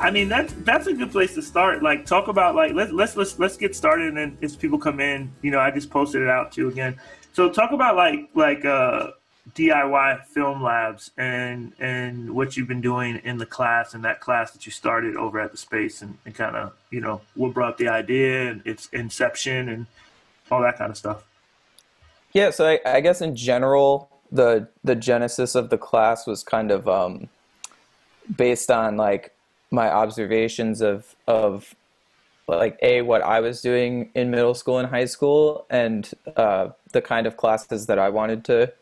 I mean that's that's a good place to start. Like talk about like let's let's let's let's get started and then as people come in, you know, I just posted it out too again. So talk about like like uh DIY film labs and and what you've been doing in the class and that class that you started over at the space and, and kind of you know what brought the idea and its inception and all that kind of stuff. Yeah, so I, I guess in general the the genesis of the class was kind of um, based on like my observations of of like a what I was doing in middle school and high school, and uh, the kind of classes that I wanted to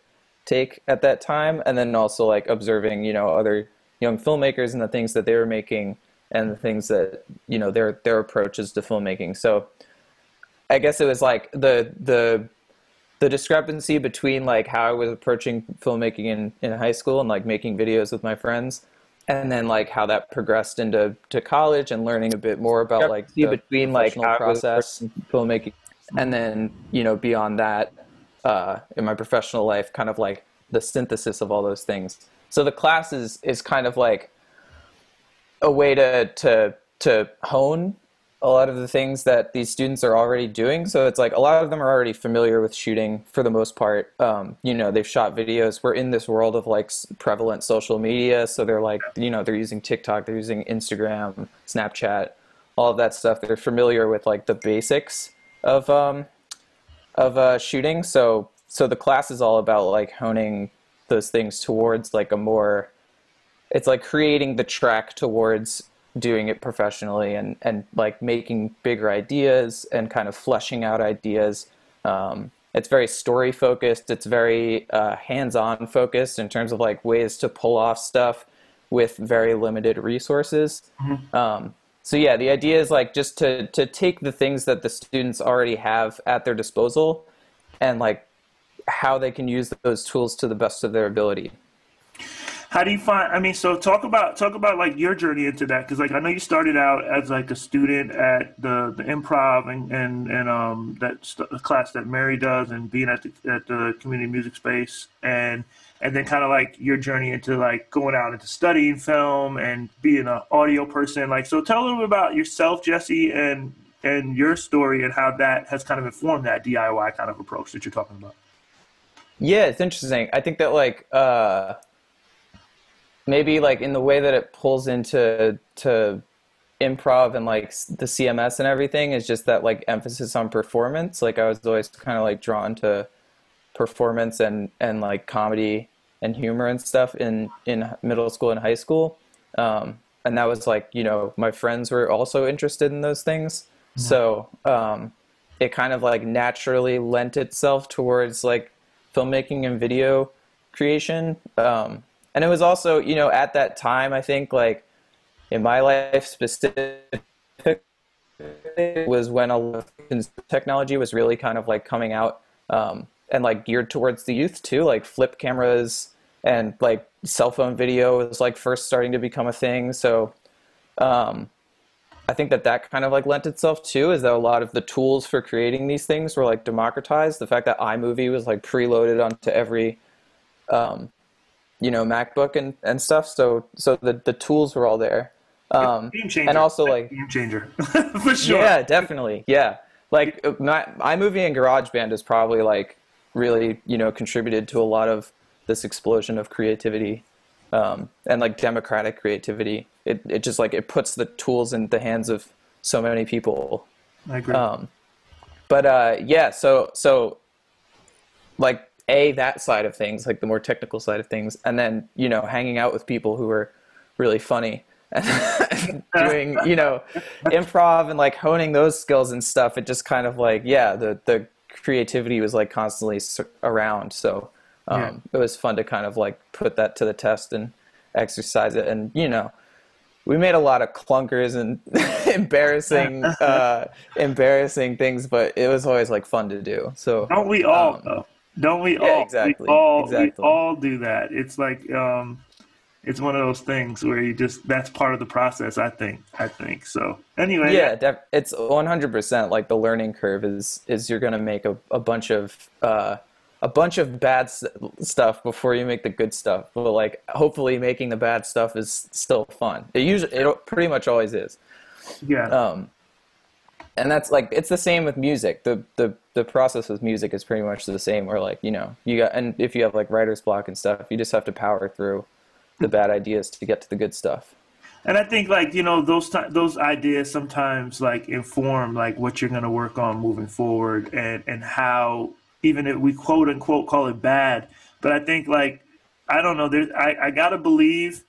take at that time, and then also like observing you know other young filmmakers and the things that they were making and the things that you know their their approaches to filmmaking. So I guess it was like the the the discrepancy between like how I was approaching filmmaking in, in high school and like making videos with my friends and then like how that progressed into to college and learning a bit more about like the between like process filmmaking. and then you know beyond that uh, in my professional life kind of like the synthesis of all those things. So the class is is kind of like a way to to to hone a lot of the things that these students are already doing. So it's like a lot of them are already familiar with shooting for the most part. Um, you know, they've shot videos. We're in this world of like prevalent social media. So they're like, you know, they're using TikTok, they're using Instagram, Snapchat, all of that stuff. They're familiar with like the basics of um, of uh, shooting. So so the class is all about like honing those things towards like a more. It's like creating the track towards doing it professionally and and like making bigger ideas and kind of fleshing out ideas. Um, it's very story focused. It's very uh, hands on focused in terms of like ways to pull off stuff with very limited resources. Mm-hmm. Um, so yeah, the idea is like just to to take the things that the students already have at their disposal and like how they can use those tools to the best of their ability how do you find i mean so talk about talk about like your journey into that because like i know you started out as like a student at the the improv and and, and um that st- class that mary does and being at the at the community music space and and then kind of like your journey into like going out into studying film and being an audio person like so tell a little bit about yourself jesse and and your story and how that has kind of informed that diy kind of approach that you're talking about. Yeah it's interesting. I think that like uh maybe like in the way that it pulls into to improv and like the CMS and everything is just that like emphasis on performance. Like I was always kind of like drawn to performance and and like comedy and humor and stuff in in middle school and high school. Um, and that was like you know my friends were also interested in those things, mm-hmm. so um, it kind of like naturally lent itself towards like filmmaking and video creation. Um, and it was also you know at that time i think like in my life specific was when a technology was really kind of like coming out um, and like geared towards the youth too. Like flip cameras and like cell phone video was like first starting to become a thing. So um, i think that that kind of like lent itself too is that a lot of the tools for creating these things were like democratized. The fact that imovie was like preloaded onto every um, you know MacBook and, and stuff. So so the the tools were all there. Um, game changer. And also like game changer for sure. Yeah, definitely. Yeah, like uh, my iMovie and GarageBand is probably like really you know contributed to a lot of this explosion of creativity um, and like democratic creativity. It it just like it puts the tools in the hands of so many people. I agree. Um, but uh, yeah, so so like a that side of things, like the more technical side of things, and then you know hanging out with people who are really funny and doing you know improv and like honing those skills and stuff. It just kind of like yeah, the the creativity was like constantly around. So um, yeah. it was fun to kind of like put that to the test and exercise it, and you know we made a lot of clunkers and embarrassing uh, embarrassing things, but it was always like fun to do. So don't we all um, though? Don't we yeah, all? Exactly. We all, exactly. we all do that. It's like um, it's one of those things where you just that's part of the process. I think. I think so. Anyway. Yeah, def- it's one hundred percent. Like the learning curve is is you're gonna make a, a bunch of uh, a bunch of bad stuff before you make the good stuff. But like, hopefully, making the bad stuff is still fun. It usually, it pretty much always is. Yeah. Um, and that's like it's the same with music. The the the process with music is pretty much the same. Where like you know you got and if you have like writer's block and stuff, you just have to power through the hmm. bad ideas to get to the good stuff. And I think like you know those ti those ideas sometimes like inform like what you're gonna work on moving forward and and how even if we quote unquote call it bad, but I think like I don't know there I I gotta believe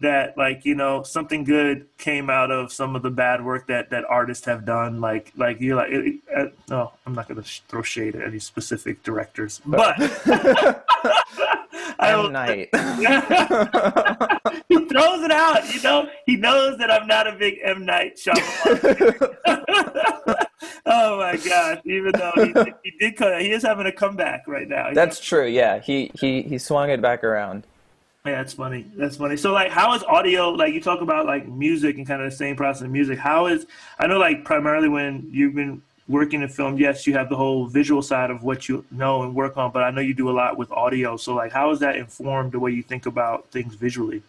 that like you know something good came out of some of the bad work that that artists have done like like you're like it, uh, no I'm not gonna sh- throw shade at any specific directors but I M will- Night. he throws it out. You know, he knows that I'm not a big M Night Shyamalan. oh my gosh! Even though he, did- he did, come, he is having a comeback right now. He's That's true. Yeah, he he he swung it back around. That's funny. That's funny. So, like, how is audio? Like, you talk about like music and kind of the same process of music. How is? I know, like, primarily when you've been working in film, yes, you have the whole visual side of what you know and work on, but I know you do a lot with audio. So, like, how is that informed the way you think about things visually?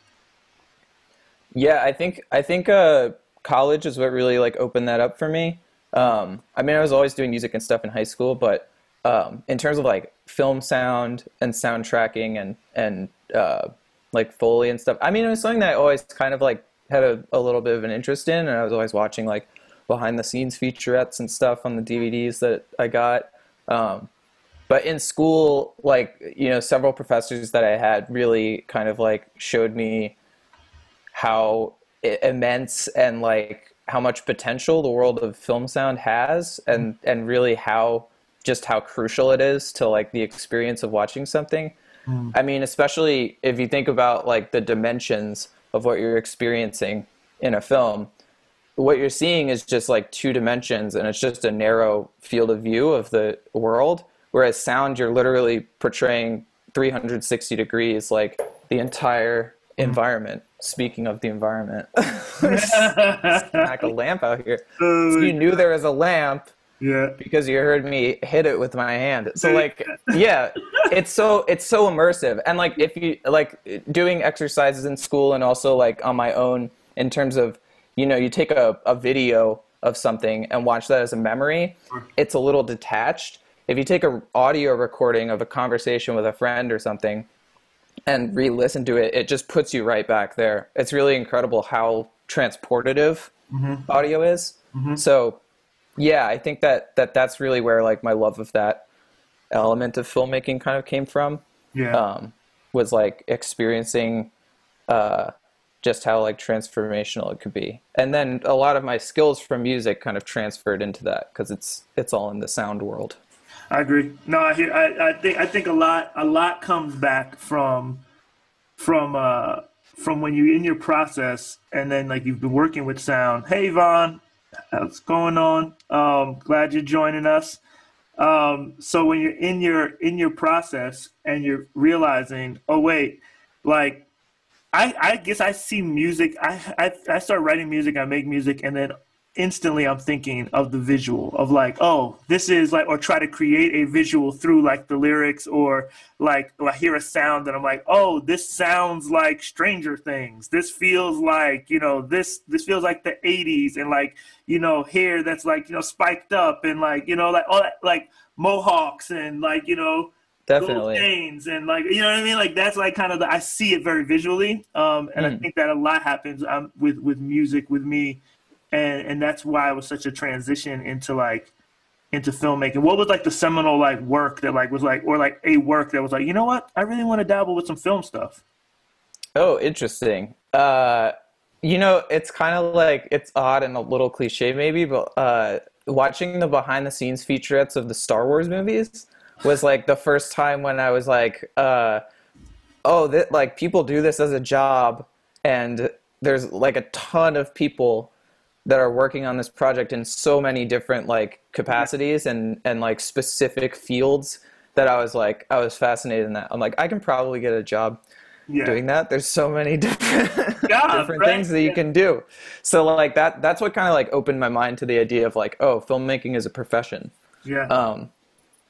Yeah, I think I think uh, college is what really like opened that up for me. Um, I mean, I was always doing music and stuff in high school, but um, in terms of like film sound and sound tracking and and uh, like Foley and stuff, I mean, it was something that I always kind of like had a, a little bit of an interest in, and I was always watching like behind the scenes featurettes and stuff on the DVDs that I got. Um, but in school, like you know, several professors that I had really kind of like showed me how immense and like how much potential the world of film sound has and and really how just how crucial it is to like the experience of watching something Mm. i mean especially if you think about like the dimensions of what you're experiencing in a film what you're seeing is just like two dimensions and it's just a narrow field of view of the world. Whereas sound you're literally portraying 360 degrees like the entire mm. environment. Speaking of the environment smack a lamp out here. Oh, you knew there was a lamp yeah. because you heard me hit it with my hand. So like yeah, it's so it's so immersive. And like if you like doing exercises in school and also like on my own in terms of you know, you take a, a video of something and watch that as a memory, it's a little detached. If you take a audio recording of a conversation with a friend or something and re-listen to it, it just puts you right back there. It's really incredible how transportative mm-hmm. audio is. Mm-hmm. So yeah i think that that that's really where like my love of that element of filmmaking kind of came from Yeah. um, was like experiencing uh, just how like transformational it could be and then a lot of my skills from music kind of transferred into that because it's it's all in the sound world I agree. No, I hear. I, I think. I think a lot. A lot comes back from, from, uh, from when you're in your process, and then like you've been working with sound. Hey, Vaughn, what's going on? Um, glad you're joining us. Um, so when you're in your in your process and you're realizing, oh wait, like I, I guess I see music. I, I I start writing music. I make music, and then instantly I'm thinking of the visual of like, oh, this is like, or try to create a visual through like the lyrics, or like or I hear a sound and I'm like, oh, this sounds like Stranger Things. This feels like you know this this feels like the '80s, and like you know hair that's like you know spiked up, and like you know like all that like mohawks and like you know definitely chains and like you know what I mean. Like that's like kind of the, I see it very visually, um, and I Mm. think that a lot happens um, with with music with me, and and that's why it was such a transition into like into filmmaking. What was like the seminal like work that like was like or like a work that was like you know what I really want to dabble with some film stuff. Oh, interesting. Uh, you know, it's kind of like it's odd and a little cliche, maybe, but uh, watching the behind the scenes featurettes of the Star Wars movies was like the first time when I was like, uh, oh, that like people do this as a job, and there's like a ton of people that are working on this project in so many different like capacities and and like specific fields that I was like I was fascinated in that. I'm like I can probably get a job Yeah, doing that. There's so many different Yeah, different right, things that you yeah. can do. So like that that's what kind of like opened my mind to the idea of like oh filmmaking is a profession. yeah, Um,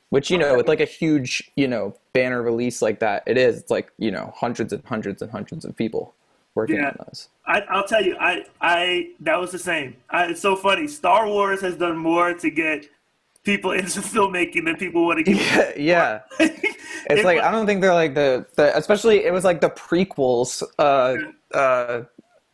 which you know with like a huge you know banner release like that it is it's like you know hundreds and hundreds and hundreds of people working Yeah. on those I, I'll tell you, I, I, that was the same. I, it's so funny. Star Wars has done more to get people into filmmaking than people want to get. yeah yeah it's It like i don't think they're like the, the especially it was like the prequels uh uh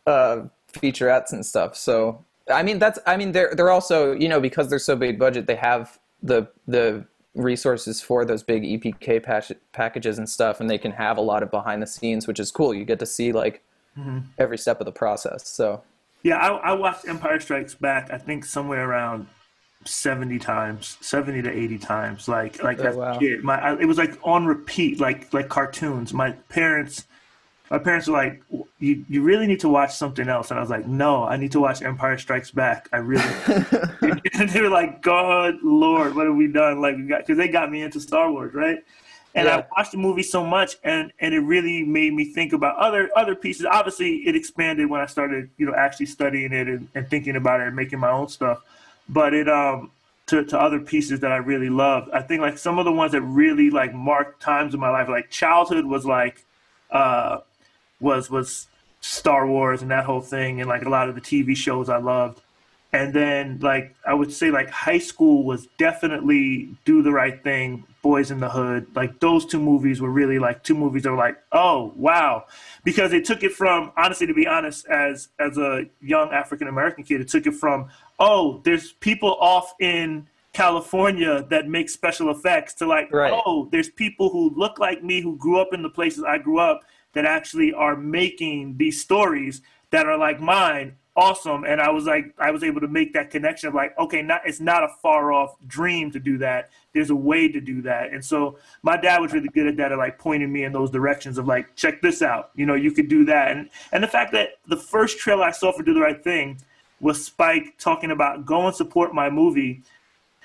uh featurettes and stuff so i mean that's i mean they're they're also you know because they're so big budget they have the the resources for those big epk patch, packages and stuff and they can have a lot of behind the scenes which is cool you get to see like Mm-hmm. every step of the process so Yeah, I, I watched Empire Strikes Back. I think somewhere around seventy times, seventy to eighty times. Like like Oh, wow. kid, my I, it was like on repeat, like like cartoons. My parents, my parents were like, "You you really need to watch something else," and I was like, "No, I need to watch Empire Strikes Back. I really." and they were like, "God, Lord, what have we done?" Like we got because they got me into Star Wars, right? And Yeah. I watched the movie so much, and and it really made me think about other other pieces. Obviously, it expanded when I started, you know, actually studying it and, and thinking about it and making my own stuff. But it um to to other pieces that I really loved. I think like some of the ones that really like marked times in my life, like childhood was like uh was was Star Wars and that whole thing, and like a lot of the TV shows I loved. And then like I would say like high school was definitely Do the Right Thing, Boyz n the Hood. Like those two movies were really like two movies that were like, oh wow. Because it took it from honestly to be honest, as as a young African American kid, it took it from, oh, there's people off in California that make special effects to like, Right. oh, there's people who look like me who grew up in the places I grew up that actually are making these stories that are like mine awesome and i was like i was able to make that connection of like okay not it's not a far off dream to do that. There's a way to do that. And so my dad was really good at that at like pointing me in those directions of like check this out. You know you could do that. And and the fact that the first trailer i saw for do the right thing was spike talking about go and support my movie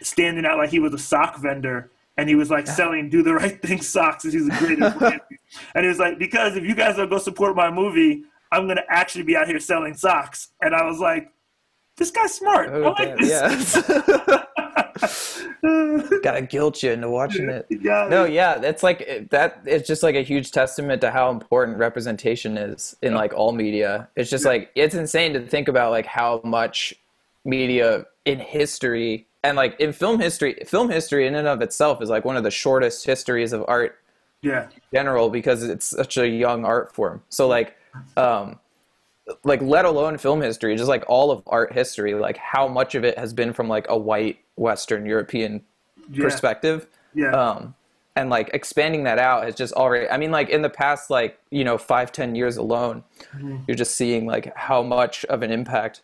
standing out like he was a sock vendor and he was like selling do the right thing socks and he's a great and he was like because if you guys don't go support my movie i'm going to actually be out here selling socks and i was like this guy's smart oh, i Oh, like damn, this yeah. Gotta guilt you into watching it. Yeah. No, yeah, it's like that. It's just like a huge testament to how important representation is in like all media. It's just like it's insane to think about like how much media in history and like in film history, film history in and of itself is like one of the shortest histories of art yeah general because it's such a young art form. So like um like let alone film history, just like all of art history, like how much of it has been from like a white Western European yeah. perspective. yeah. Um and like expanding that out has just already I mean like in the past like, you know, five, ten years alone, you're just seeing like how much of an impact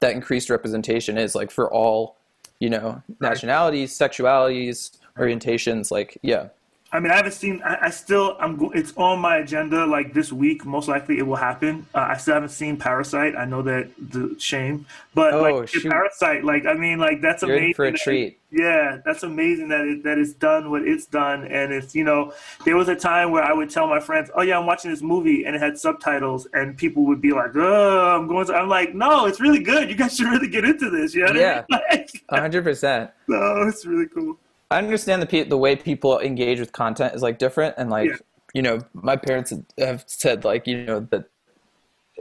that increased representation is like for all, you know, nationalities, sexualities, orientations, like yeah. I mean, I haven't seen. I, I still. I'm. go- It's on my agenda. Like this week, most likely it will happen. Uh, I still haven't seen Parasite. I know that the shame, but Oh, like. Parasite. Like I mean, like that's You're amazing. in for a that treat. yeah, that's amazing that it that it's done what it's done, and it's you know there was a time where I would tell my friends, oh yeah, I'm watching this movie, and it had subtitles, and people would be like, oh, I'm going to. I'm like, no, it's really good. You guys should really get into this. You know Yeah. I mean? Like, A hundred percent. no, it's really cool. I understand the pe- the way people engage with content is like different, and like Yeah. you know, my parents have said like you know that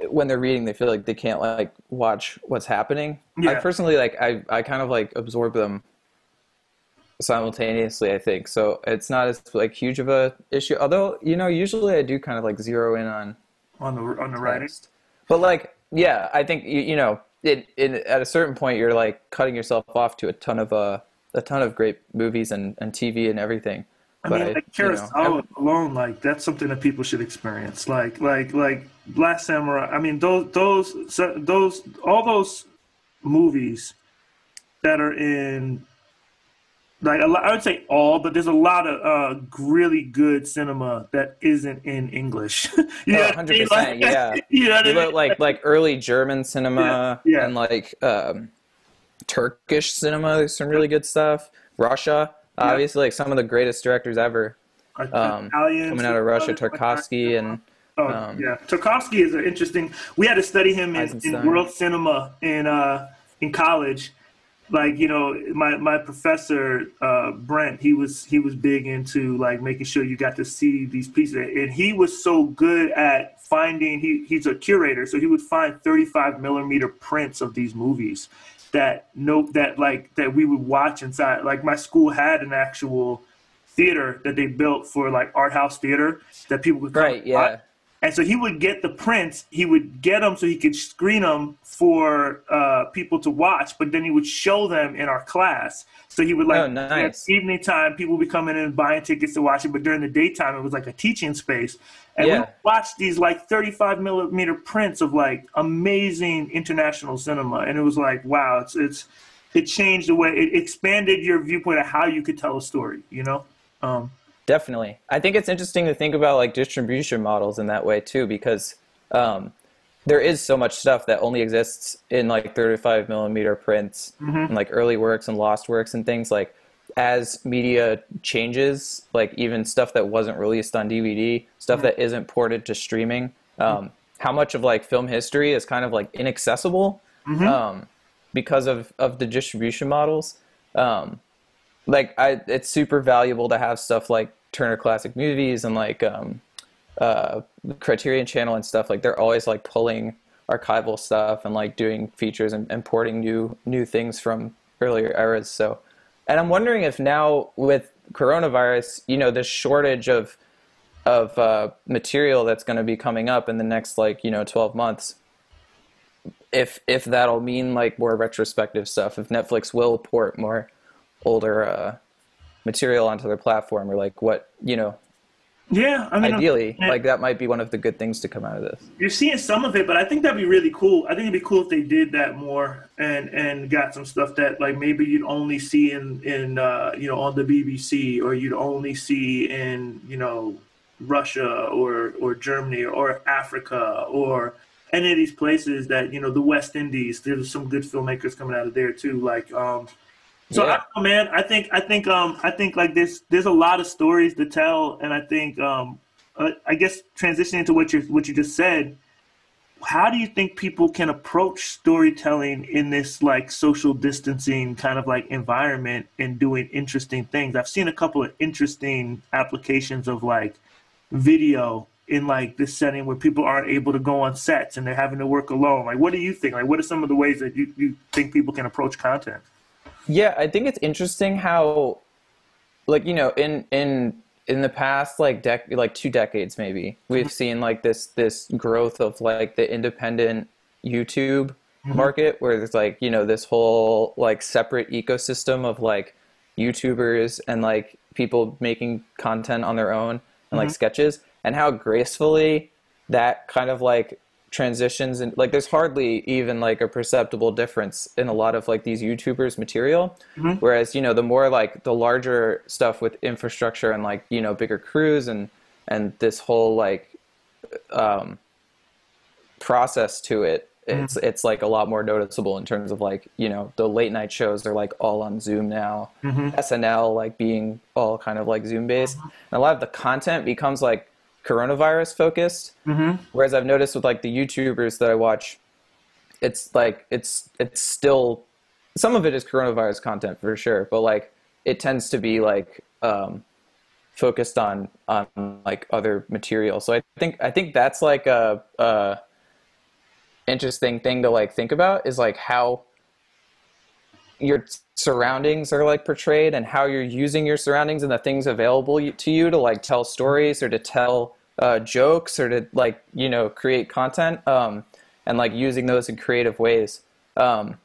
when they're reading, they feel like they can't like watch what's happening. I personally like I I kind of like absorb them simultaneously. I think so. It's not as like huge of a issue. Although you know, usually I do kind of like zero in on On the on the writing. But like, yeah, I think you, you know, it, it at a certain point you're like cutting yourself off to a ton of uh, a ton of great movies and, and TV and everything. I But mean, I- like you know, alone, like that's something that people should experience. Like, like, like Last Samurai. I mean, those, those, those, all those movies that are in, like, a lot, I would say all, but there's a lot of uh, really good cinema that isn't in English. you Oh, know what I mean? 100%, Like, yeah. You know what I mean? like like early German cinema Yeah, yeah. and like um, Turkish cinema. There's some really good stuff. Russia, obviously, like some of the greatest directors ever um, Italians, coming out of Russia. Tarkovsky and Oh, Um, yeah, Tarkovsky is an interesting. We had to study him in, in world cinema in uh, in college. like you know my my professor uh, Brent he was he was big into like making sure you got to see these pieces and he was so good at finding he he's a curator so he would find 35 millimeter prints of these movies that no that like that we would watch inside like my school had an actual theater that they built for like art house theater that people could right yeah and so he would get the prints, he would get them so he could screen them for uh, people to watch, but then he would show them in our class. So he would like oh, nice. evening time, people would be coming in and buying tickets to watch it, but during the daytime, it was like a teaching space. And yeah. we watched these like 35 millimeter prints of like amazing international cinema, and it was like, wow, it's it's it changed the way it expanded your viewpoint of how you could tell a story, you know. Um, Definitely. I think it's interesting to think about like distribution models in that way too, because um, there is so much stuff that only exists in like 35 millimeter prints mm-hmm. and like early works and lost works and things like as media changes, like even stuff that wasn't released on DVD, stuff mm-hmm. that isn't ported to streaming, um, how much of like film history is kind of like inaccessible mm-hmm. um, because of, of the distribution models. Um, like I, it's super valuable to have stuff like Turner Classic Movies and like um, uh, Criterion Channel and stuff. Like they're always like pulling archival stuff and like doing features and importing new new things from earlier eras. So, and I'm wondering if now with coronavirus, you know, this shortage of of uh, material that's going to be coming up in the next like you know 12 months if if that'll mean like more retrospective stuff if netflix will port more older uh, material onto their platform or like what you know yeah i mean ideally like that might be one of the good things to come out of this. You're seeing some of it but i think that'd be really cool. I think it'd be cool if they did that more and and got some stuff that like maybe you'd only see in in uh you know on the bbc or you'd only see in you know russia or or germany or africa or any of these places that you know the west indies. There's some good filmmakers coming out of there too like um so yeah. I know, man, I think I think um I think like there's there's a lot of stories to tell, and I think um uh, I guess transitioning to what you what you just said, how do you think people can approach storytelling in this like social distancing kind of like environment and doing interesting things? I've seen a couple of interesting applications of like video in like this setting where people aren't able to go on sets and they're having to work alone. Like, what do you think? Like, what are some of the ways that you, you think people can approach content? Yeah, I think it's interesting how, like you know, in in in the past like dec like two decades maybe we've mm-hmm. seen like this this growth of like the independent YouTube mm-hmm. market where there's like you know this whole like separate ecosystem of like YouTubers and like people making content on their own and mm-hmm. like sketches and how gracefully that kind of like transitions and like there's hardly even like a perceptible difference in a lot of like these youtubers material mm-hmm. whereas you know the more like the larger stuff with infrastructure and like you know bigger crews and and this whole like um process to it mm-hmm. it's it's like a lot more noticeable in terms of like you know the late night shows are like all on zoom now mm-hmm. snl like being all kind of like zoom based mm-hmm. and a lot of the content becomes like coronavirus focused. Mm-hmm. Whereas I've noticed with like the YouTubers that I watch, it's like it's it's still some of it is coronavirus content for sure, but like it tends to be like um, focused on on like other material. So I think I think that's like a, a interesting thing to like think about is like how your surroundings are like portrayed and how you're using your surroundings and the things available to you to like tell stories or to tell uh, jokes or to like you know create content um, and like using those in creative ways. Um,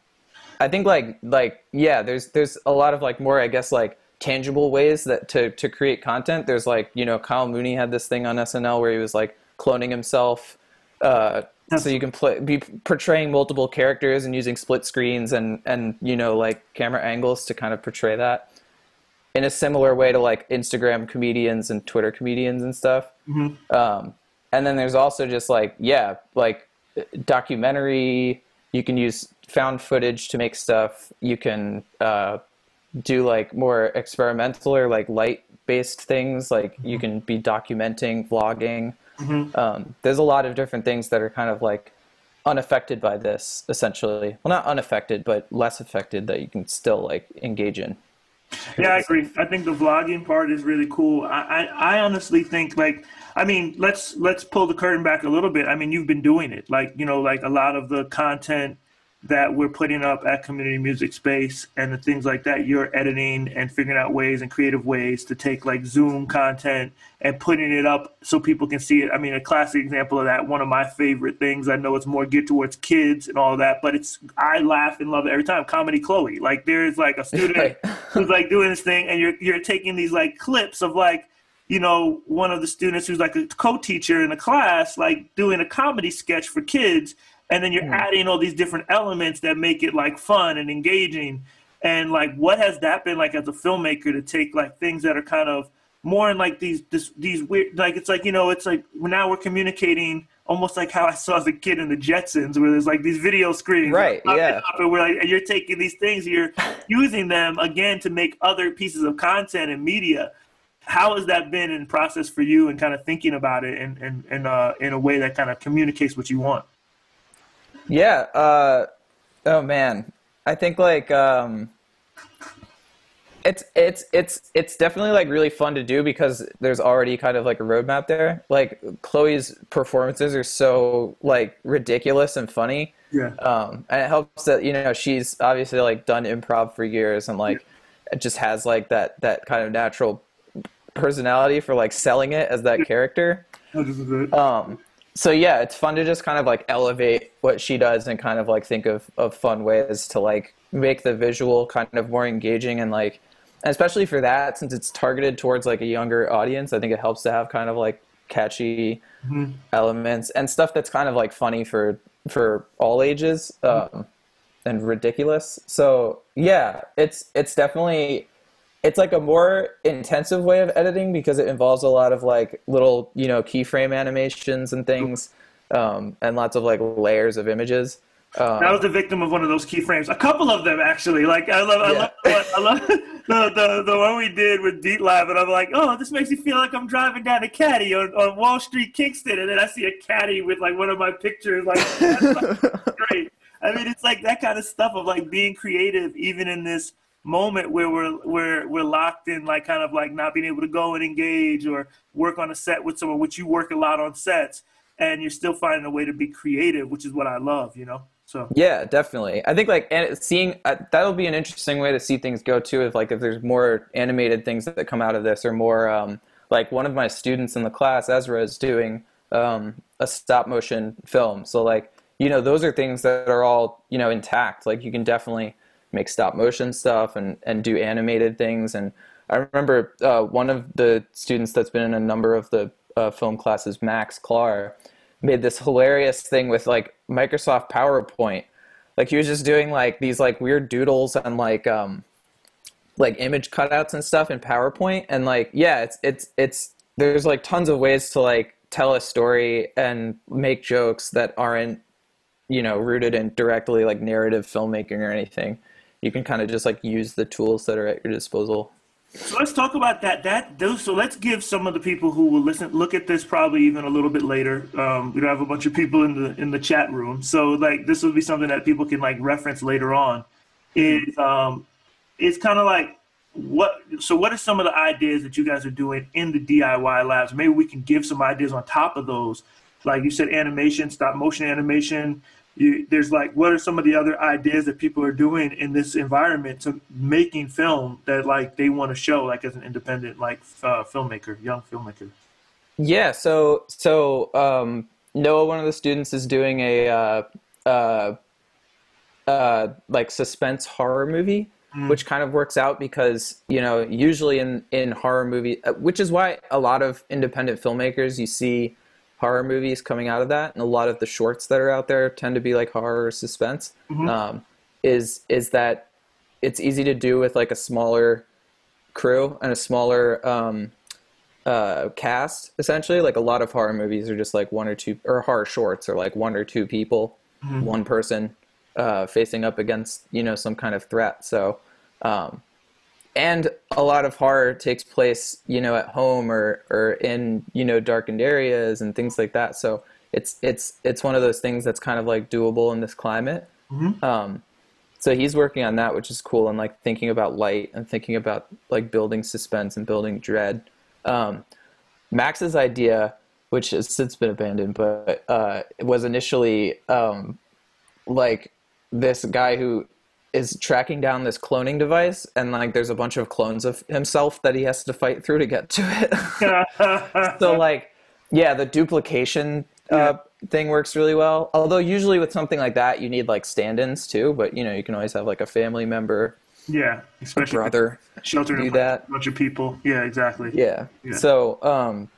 i think like like yeah there's there's a lot of like more i guess like tangible ways that to to create content. There's like you know kyle mooney had this thing on snl where he was like cloning himself uh, so you can play, be portraying multiple characters and using split screens and and you know like camera angles to kind of portray that in a similar way to like Instagram comedians and Twitter comedians and stuff. Mm-hmm. Um, and then there's also just like yeah, like documentary. You can use found footage to make stuff. You can uh, do like more experimental or like light based things. Like mm-hmm. you can be documenting, vlogging. Mm-hmm. Um, there's a lot of different things that are kind of like unaffected by this essentially. Well not unaffected but less affected that you can still like engage in. Yeah i agree. I think the vlogging part is really cool. I, I i honestly think like i mean let's let's pull the curtain back a little bit. I mean you've been doing it. Like you know like a lot of the content that we're putting up at Community Music Space and the things like that, you're editing and figuring out ways and creative ways to take like Zoom content and putting it up so people can see it. I mean, a classic example of that, one of my favorite things, I know it's more geared towards kids and all that, but it's, I laugh and love it every time. Comedy Chloe. Like there's like a student who's like doing this thing and you're, you're taking these like clips of like, you know, one of the students who's like a co-teacher in a class, like doing a comedy sketch for kids and then you're mm. adding all these different elements that make it like fun and engaging. And like what has that been like as a filmmaker to take like things that are kind of more in like these this, these weird like it's like you know it's like now we're communicating almost like how I saw as a kid in the Jetsons where there's like these video screens right yeah. and we're like and you're taking these things you're using them again to make other pieces of content and media. How has that been in process for you and kind of thinking about it and and, and uh, in a way that kind of communicates what you want yeah. Uh, oh man, I think like um, it's it's it's it's definitely like really fun to do because there's already kind of like a roadmap there. Like Chloe's performances are so like ridiculous and funny. Yeah. Um, and it helps that you know she's obviously like done improv for years and like yeah. it just has like that that kind of natural personality for like selling it as that character. Um, so yeah, it's fun to just kind of like elevate what she does and kind of like think of, of fun ways to like make the visual kind of more engaging and like especially for that since it's targeted towards like a younger audience i think it helps to have kind of like catchy mm-hmm. elements and stuff that's kind of like funny for for all ages mm-hmm. um, and ridiculous so yeah it's it's definitely it's like a more intensive way of editing because it involves a lot of like little you know keyframe animations and things um, and lots of like layers of images um, I was the victim of one of those keyframes. A couple of them actually. Like I love, yeah. I love, I love the, the the one we did with Beat Lab, and I'm like, oh, this makes me feel like I'm driving down a caddy on, on Wall Street, Kingston, and then I see a caddy with like one of my pictures. Like, like great. I mean, it's like that kind of stuff of like being creative, even in this moment where we're we're we're locked in like kind of like not being able to go and engage or work on a set with someone which you work a lot on sets and you're still finding a way to be creative which is what i love you know? So. Yeah definitely. I think like and seeing uh, that'll be an interesting way to see things go too if like if there's more animated things that come out of this or more um, like one of my students in the class ezra is doing um, a stop motion film. So like you know those are things that are all you know intact. Like you can definitely make stop motion stuff and, and do animated things. And I remember uh, one of the students that's been in a number of the uh, film classes, Max Clar, made this hilarious thing with like Microsoft PowerPoint. Like he was just doing like these like weird doodles and like um like image cutouts and stuff in PowerPoint. And like yeah, it's it's it's there's like tons of ways to like tell a story and make jokes that aren't you know rooted in directly like narrative filmmaking or anything you can kind of just like use the tools that are at your disposal. So let's talk about that. That those. So let's give some of the people who will listen look at this probably even a little bit later. Um, we don't have a bunch of people in the in the chat room, so like this will be something that people can like reference later on. Is um, it's kind of like what. So what are some of the ideas that you guys are doing in the DIY labs? Maybe we can give some ideas on top of those. Like you said, animation, stop motion animation you, there's like what are some of the other ideas that people are doing in this environment to making film that like they want to show like as an independent like uh, filmmaker young filmmaker yeah so so um, noah one of the students is doing a uh, uh, uh like suspense horror movie mm. which kind of works out because you know usually in in horror movie uh, which is why a lot of independent filmmakers you see horror movies coming out of that, and a lot of the shorts that are out there tend to be like horror or suspense. Mm-hmm. Um, is is that it's easy to do with like a smaller crew and a smaller um, uh, cast. Essentially, like a lot of horror movies are just like one or two, or horror shorts are like one or two people, mm-hmm. one person uh, facing up against you know some kind of threat. So. Um, and a lot of horror takes place, you know, at home or or in you know darkened areas and things like that. So it's it's it's one of those things that's kind of like doable in this climate. Mm-hmm. Um, so he's working on that, which is cool, and like thinking about light and thinking about like building suspense and building dread. Um, Max's idea, which has since been abandoned, but uh, was initially um, like this guy who is tracking down this cloning device and like there's a bunch of clones of himself that he has to fight through to get to it. So like yeah the duplication uh, yeah. thing works really well. Although usually with something like that you need like stand-ins too but you know you can always have like a family member yeah especially brother shelter do that a bunch of people. Yeah exactly. Yeah, yeah. so um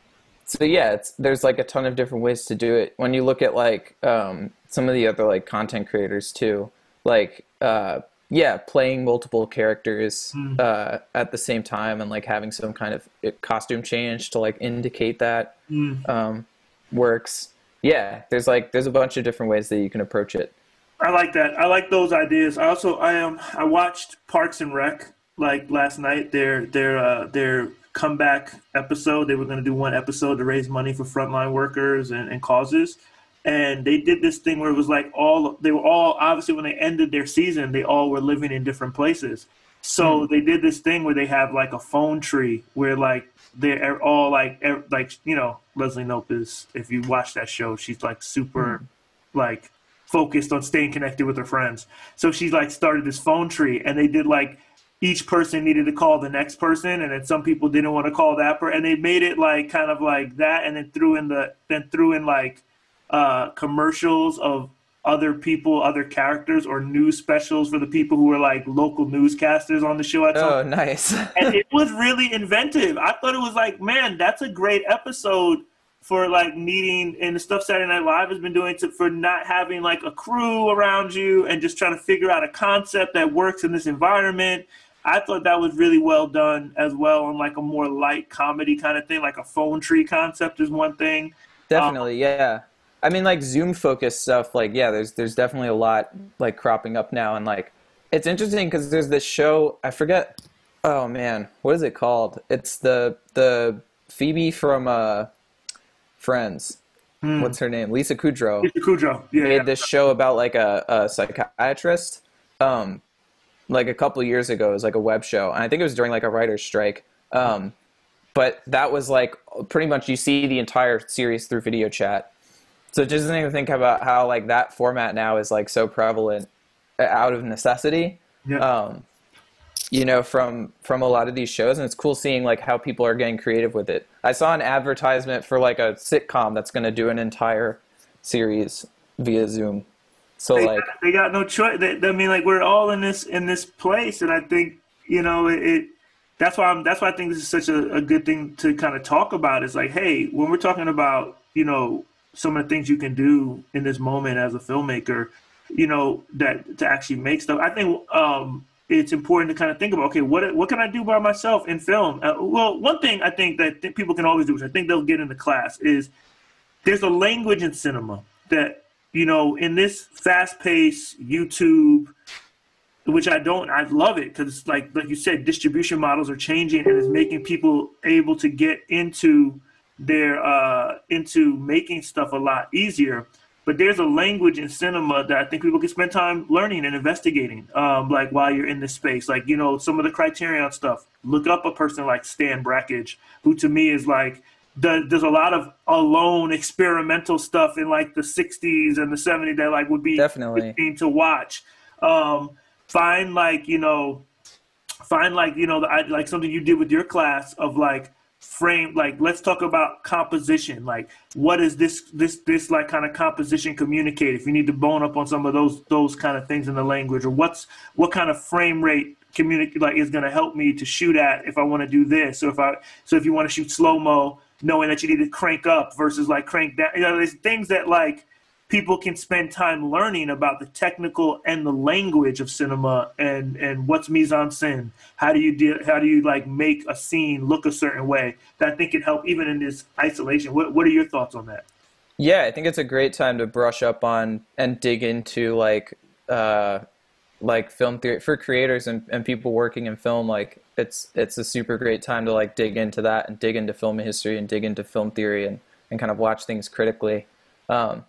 so yeah it's there's like a ton of different ways to do it. When you look at like um some of the other like content creators too like uh, yeah, playing multiple characters mm. uh, at the same time and like having some kind of uh, costume change to like indicate that mm. um, works. Yeah, there's like there's a bunch of different ways that you can approach it. I like that. I like those ideas. I also I am um, I watched Parks and Rec like last night. Their their uh, their comeback episode. They were going to do one episode to raise money for frontline workers and, and causes and they did this thing where it was like all they were all obviously when they ended their season they all were living in different places so mm. they did this thing where they have like a phone tree where like they're all like like you know leslie knope is if you watch that show she's like super mm. like focused on staying connected with her friends so she like started this phone tree and they did like each person needed to call the next person and then some people didn't want to call that person and they made it like kind of like that and then threw in the then threw in like uh, commercials of other people, other characters, or news specials for the people who were like local newscasters on the show. At oh, nice! and it was really inventive. I thought it was like, man, that's a great episode for like meeting and the stuff Saturday Night Live has been doing to, for not having like a crew around you and just trying to figure out a concept that works in this environment. I thought that was really well done as well on like a more light comedy kind of thing, like a phone tree concept is one thing. Definitely, um, yeah. I mean, like Zoom focused stuff. Like, yeah, there's there's definitely a lot like cropping up now, and like it's interesting because there's this show. I forget. Oh man, what is it called? It's the the Phoebe from uh, Friends. Hmm. What's her name? Lisa Kudrow. Lisa Kudrow. Yeah. Made yeah. this show about like a, a psychiatrist. Um, like a couple years ago, it was like a web show, and I think it was during like a writer's strike. Um, but that was like pretty much you see the entire series through video chat so just to think about how like that format now is like so prevalent uh, out of necessity. Yeah. Um, you know, from from a lot of these shows, and it's cool seeing like how people are getting creative with it. I saw an advertisement for like a sitcom that's going to do an entire series via Zoom. So they, like they got no choice. They, I mean, like we're all in this in this place, and I think you know it. it that's why I'm. That's why I think this is such a, a good thing to kind of talk about. Is like, hey, when we're talking about you know some of the things you can do in this moment as a filmmaker, you know, that to actually make stuff. I think um, it's important to kind of think about, okay, what what can I do by myself in film? Uh, well, one thing I think that th- people can always do, which I think they'll get in the class, is there's a language in cinema that you know in this fast-paced YouTube which I don't. I love it because, like, like you said, distribution models are changing and it's making people able to get into they're uh, into making stuff a lot easier. But there's a language in cinema that I think people can spend time learning and investigating, um, like while you're in this space. Like, you know, some of the criterion stuff. Look up a person like Stan Brakhage, who to me is like, the, there's a lot of alone experimental stuff in like the 60s and the 70s that like would be definitely to watch. Um, find like, you know, find like, you know, the, like something you did with your class of like, frame like let's talk about composition. Like what is this this this like kind of composition communicate? If you need to bone up on some of those those kind of things in the language or what's what kind of frame rate communicate like is going to help me to shoot at if i want to do this so if i so if you want to shoot slow mo knowing that you need to crank up versus like crank down you know there's things that like people can spend time learning about the technical and the language of cinema and and what's mise en scène. How do you deal? How do you like make a scene look a certain way? That I think can help even in this isolation. What What are your thoughts on that? Yeah, I think it's a great time to brush up on and dig into like uh, like film theory for creators and, and people working in film like it's it's a super great time to like dig into that and dig into film history and dig into film theory and, and kind of watch things critically um,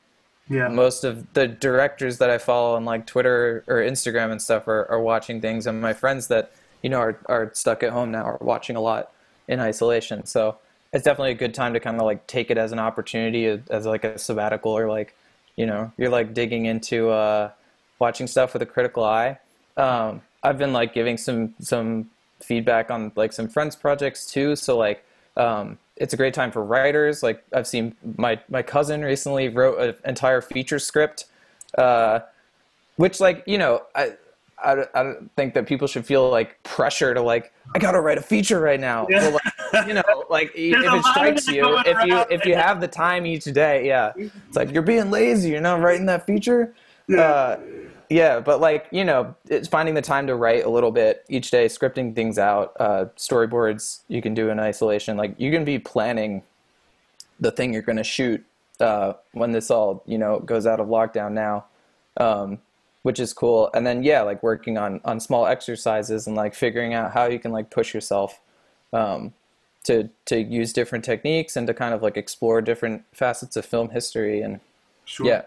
Yeah. most of the directors that I follow on like Twitter or Instagram and stuff are, are watching things, and my friends that you know are are stuck at home now are watching a lot in isolation. So it's definitely a good time to kind of like take it as an opportunity, as, as like a sabbatical, or like you know you're like digging into uh, watching stuff with a critical eye. Um, I've been like giving some some feedback on like some friends projects too. So like um, it's a great time for writers. Like I've seen my my cousin recently wrote an entire feature script, uh, which like you know I, I I don't think that people should feel like pressure to like I gotta write a feature right now. Yeah. Well, like, you know, like if There's a lot it strikes you, if you if you have the time each day, yeah, it's like you're being lazy. You're not writing that feature. Yeah. Uh, yeah, but like you know, it's finding the time to write a little bit each day, scripting things out, uh, storyboards you can do in isolation. Like you can be planning the thing you're going to shoot uh, when this all you know goes out of lockdown now, um, which is cool. And then yeah, like working on on small exercises and like figuring out how you can like push yourself um, to to use different techniques and to kind of like explore different facets of film history and Sure. yeah.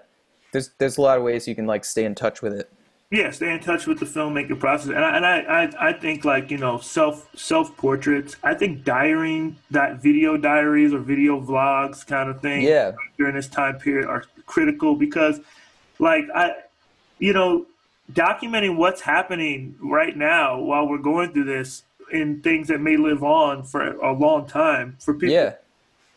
There's there's a lot of ways you can like stay in touch with it. yeah stay in touch with the filmmaking process and I, and I, I, I think like you know self self portraits i think diarying that video diaries or video vlogs kind of thing Yeah. during this time period are critical because like i you know documenting what's happening right now while we're going through this in things that may live on for a long time for people Yeah.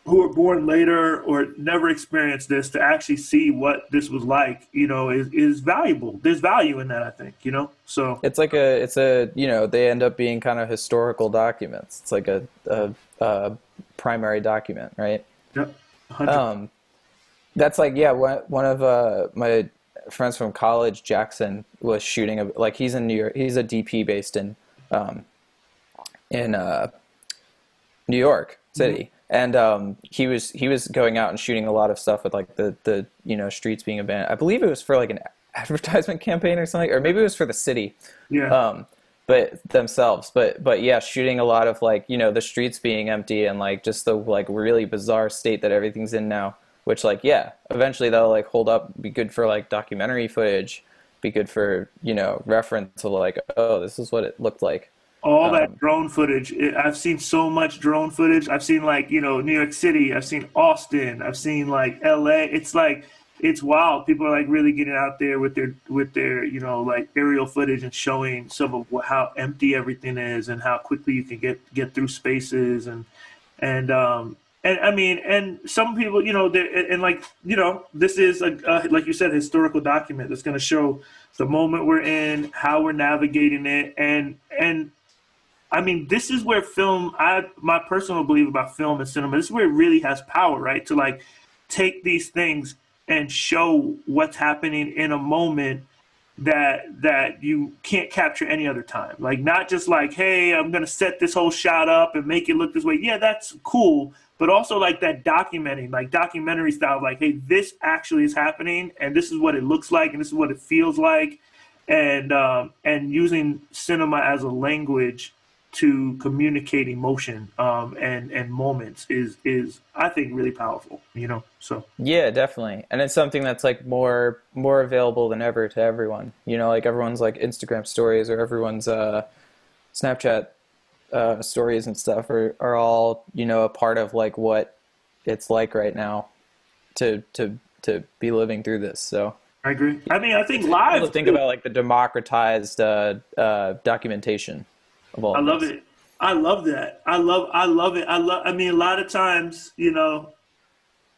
Who are born later or never experienced this to actually see what this was like, you know, is, is valuable. There's value in that, I think, you know? So, It's like a, it's a, you know, they end up being kind of historical documents. It's like a, a, a primary document, right? yeah, 100 Um, that's like, yeah, one, one of uh, my friends from college, Jackson, was shooting, a, like, he's in New York, he's a DP based in, um, in uh, New York City. And um, he was he was going out and shooting a lot of stuff with like the, the you know streets being abandoned. I believe it was for like an advertisement campaign or something, or maybe it was for the city. yeah. um, but themselves. But but yeah, shooting a lot of like you know the streets being empty and like just the like really bizarre state that everything's in now. Which like yeah, eventually that'll like hold up, be good for like documentary footage, be good for you know reference to like oh this is what it looked like. All um, that drone footage. I've seen so much drone footage. I've seen like, you know, New York City. I've seen Austin. I've seen like LA. It's like, it's wild. People are like really getting out there with their, with their, you know, like aerial footage and showing some of how empty everything is and how quickly you can get, get through spaces and, and, um, and I mean, and some people, you know, and, and like, you know, this is a, a like you said, historical document that's going to show the moment we're in, how we're navigating it, and and I mean, this is where film. I my personal belief about film and cinema. This is where it really has power, right? To like take these things and show what's happening in a moment that that you can't capture any other time. Like not just like, hey, I'm gonna set this whole shot up and make it look this way. Yeah, that's cool. But also like that documenting, like documentary style, like, hey, this actually is happening and this is what it looks like and this is what it feels like. And um, and using cinema as a language to communicate emotion um, and and moments is is I think really powerful. You know, so Yeah, definitely. And it's something that's like more more available than ever to everyone. You know, like everyone's like Instagram stories or everyone's uh Snapchat uh stories and stuff are are all, you know, a part of like what it's like right now to to to be living through this. So I agree. I mean, I think live. think too. about like the democratized uh uh documentation of all I love it. I love that. I love. I love it. I love. I mean, a lot of times, you know,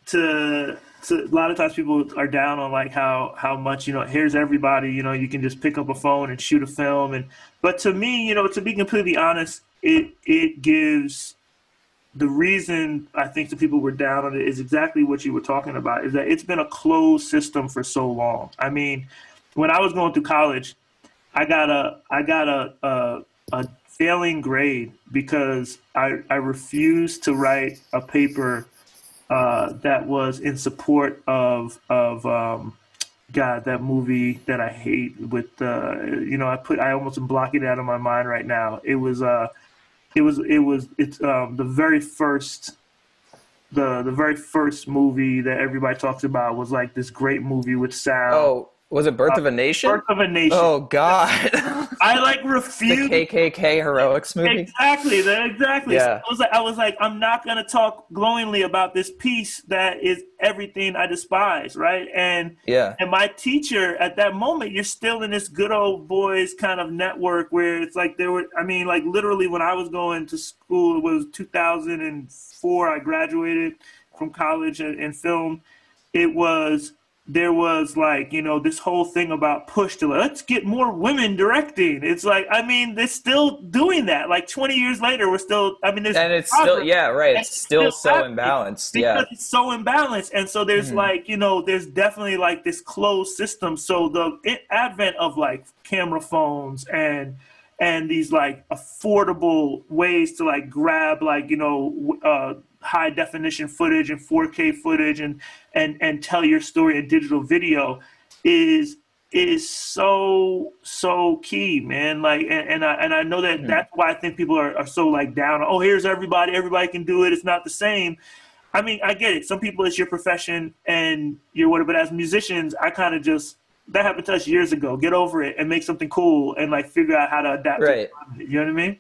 to to a lot of times people are down on like how how much you know. Here's everybody. You know, you can just pick up a phone and shoot a film. And but to me, you know, to be completely honest, it it gives the reason I think the people were down on it is exactly what you were talking about. Is that it's been a closed system for so long. I mean, when I was going through college, I got a I got a a, a failing grade because I I refused to write a paper uh, that was in support of of um, God, that movie that I hate with uh, you know, I put I almost block it out of my mind right now. It was uh, it was it was it's um the very first the the very first movie that everybody talks about was like this great movie with sound. Oh, was it Birth uh, of a Nation? Birth of a Nation. Oh God. I like the KKK heroics movie. Exactly, the- exactly. So Yeah. I was like, I was like, I'm not gonna talk glowingly about this piece that is everything I despise, right? And Yeah. and my teacher at that moment, you're still in this good old boys kind of network where it's like there were, I mean, like literally when I was going to school, it was 2004, I graduated from college in film. It was, there was like, you know, this whole thing about push to let's get more women directing. It's like, I mean, they're still doing that. Like 20 years later, we're still, I mean, there's And it's still yeah, right. It's still so happening imbalanced. because Yeah. it's so imbalanced and so there's Mhm. like you know there's definitely like this closed system so the advent of like camera phones and and these like affordable ways to like grab like you know uh high definition footage and 4k footage and and and tell your story in digital video is is so so key man like and, and i and i know that Mhm. that's why i think people are, are so like down oh here's everybody everybody can do it it's not the same I mean, I get it. Some people it's your profession and you're whatever. But as musicians, I kind of just that happened to us years ago. Get over it and make something cool and like figure out how to adapt. to Right. it. You know what I mean?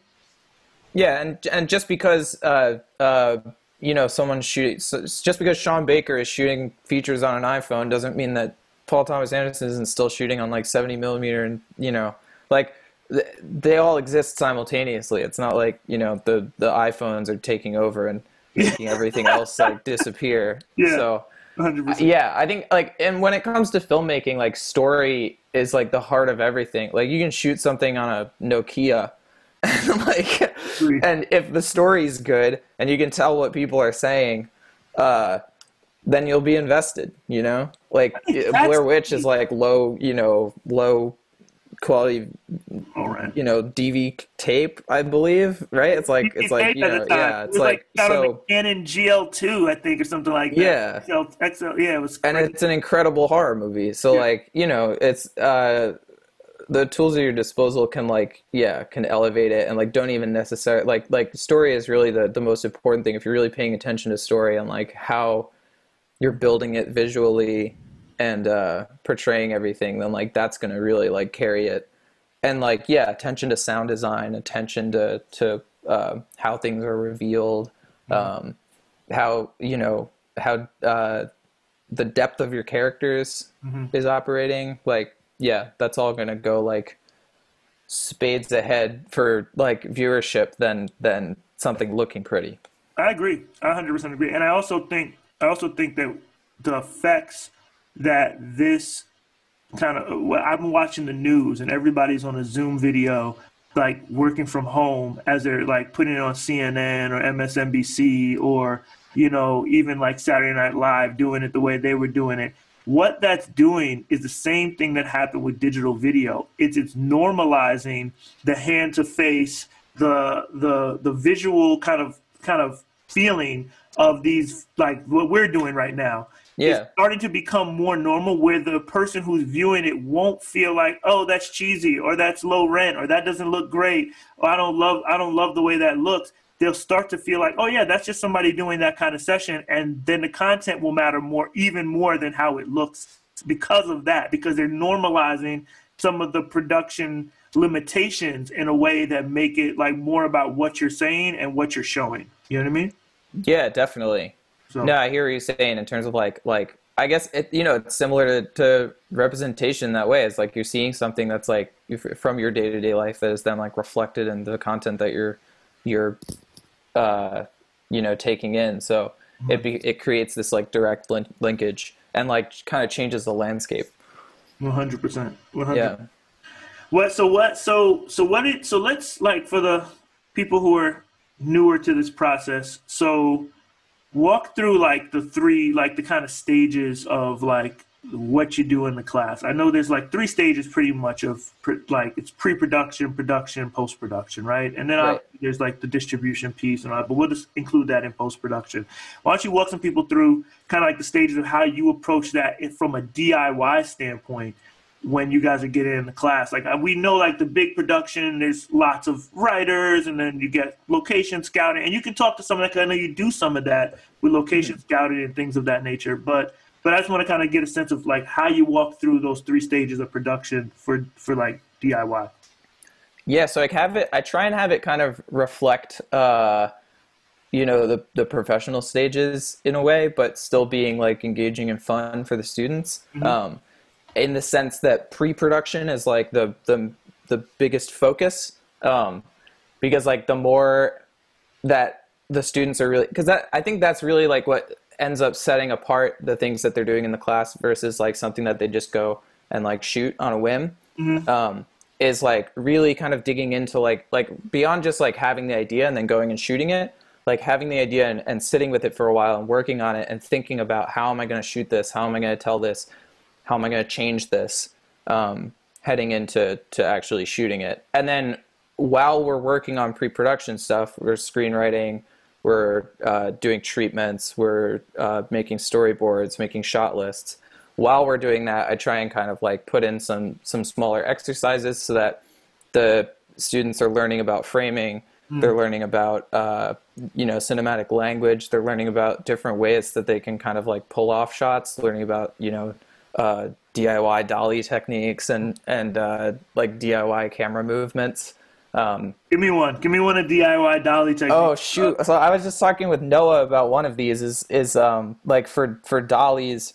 Yeah, and and just because uh uh you know someone's shooting so just because Sean Baker is shooting features on an iPhone doesn't mean that Paul Thomas Anderson isn't still shooting on like 70 millimeter and you know like th- they all exist simultaneously. It's not like you know the the iPhones are taking over and making everything else like disappear. Yeah. So 100%. yeah, I think like and when it comes to filmmaking, like story is like the heart of everything. Like you can shoot something on a Nokia and like and if the story's good and you can tell what people are saying, uh then you'll be invested, you know? Like that's- Blair Witch is like low, you know, low quality, right. you know, DV tape, I believe, right? It's like it's like, you know, yeah, it's was like of so Canon GL2, I think, or something like that. Yeah. XL, XL, yeah, it was. and it's an incredible horror movie. So Yeah. like you know, it's uh, the tools at your disposal can like yeah can elevate it and like don't even necessarily like like story is really the the most important thing if you're really paying attention to story and like how you're building it visually and uh, portraying everything then like that's gonna really like carry it and like yeah attention to sound design attention to to uh, how things are revealed um, how you know how uh, the depth of your characters Mhm. is operating like yeah that's all gonna go like spades ahead for like viewership than than something looking pretty I agree. I 100% agree. And I also think I also think that the effects that this kind of well, I've been watching the news and everybody's on a Zoom video like working from home as they're like putting it on CNN or MSNBC or you know even like Saturday Night Live doing it the way they were doing it. What that's doing is the same thing that happened with digital video. It's it's normalizing the hand to face, the the the visual kind of kind of feeling of these like what we're doing right now. Yeah. it's starting to become more normal where the person who's viewing it won't feel like oh that's cheesy or that's low rent or that doesn't look great or i don't love i don't love the way that looks they'll start to feel like oh yeah that's just somebody doing that kind of session and then the content will matter more even more than how it looks because of that because they're normalizing some of the production limitations in a way that make it like more about what you're saying and what you're showing. You know what i mean? Yeah definitely. So no i hear what you're saying in terms of like like i guess it you know it's similar to, to representation that way. It's like you're seeing something that's like from your day-to-day life that is then like reflected in the content that you're you're uh you know taking in. So it be, it creates this like direct link- linkage and like kind of changes the landscape. 100% 100 yeah. What so what so so what it so let's like for the people who are newer to this process. So walk through like the three like the kind of stages of like what you do in the class. I know there's like three stages pretty much of pre- like it's pre-production, production, post-production, right? And then Right. there's like the distribution piece and all that, but we'll just include that in post-production. Why don't you walk some people through kind of like the stages of how you approach that if- from a DIY standpoint when you guys are getting in the class? Like uh, we know like the big production, there's lots of writers and then you get location scouting and you can talk to someone like I know you do some of that with location scouting and things of that nature, but but I just want to kind of get a sense of like how you walk through those three stages of production for for like DIY. Yeah, so I have it. I try and have it kind of reflect, uh, you know, the the professional stages in a way, but still being like engaging and fun for the students. Um, in the sense that pre-production is like the the the biggest focus, um, because like the more that the students are really because that I think that's really like what ends up setting apart the things that they're doing in the class versus like something that they just go and like shoot on a whim um, is like really kind of digging into like like beyond just like having the idea and then going and shooting it like having the idea and, and sitting with it for a while and working on it and thinking about how am i going to shoot this how am i going to tell this how am i going to change this um, heading into to actually shooting it. And then while we're working on pre-production stuff we're screenwriting we're uh, doing treatments. We're uh, making storyboards making shot lists. While we're doing that i try and kind of like put in some some smaller exercises so that the students are learning about framing. They're learning about uh, you know cinematic language. They're learning about different ways that they can kind of like pull off shots learning about you know uh, diy dolly techniques and and uh, like diy camera movements um, Give me one. Give me one of DIY dolly technique. Oh shoot! So I was just talking with Noah about one of these. Is is um like for for dollies,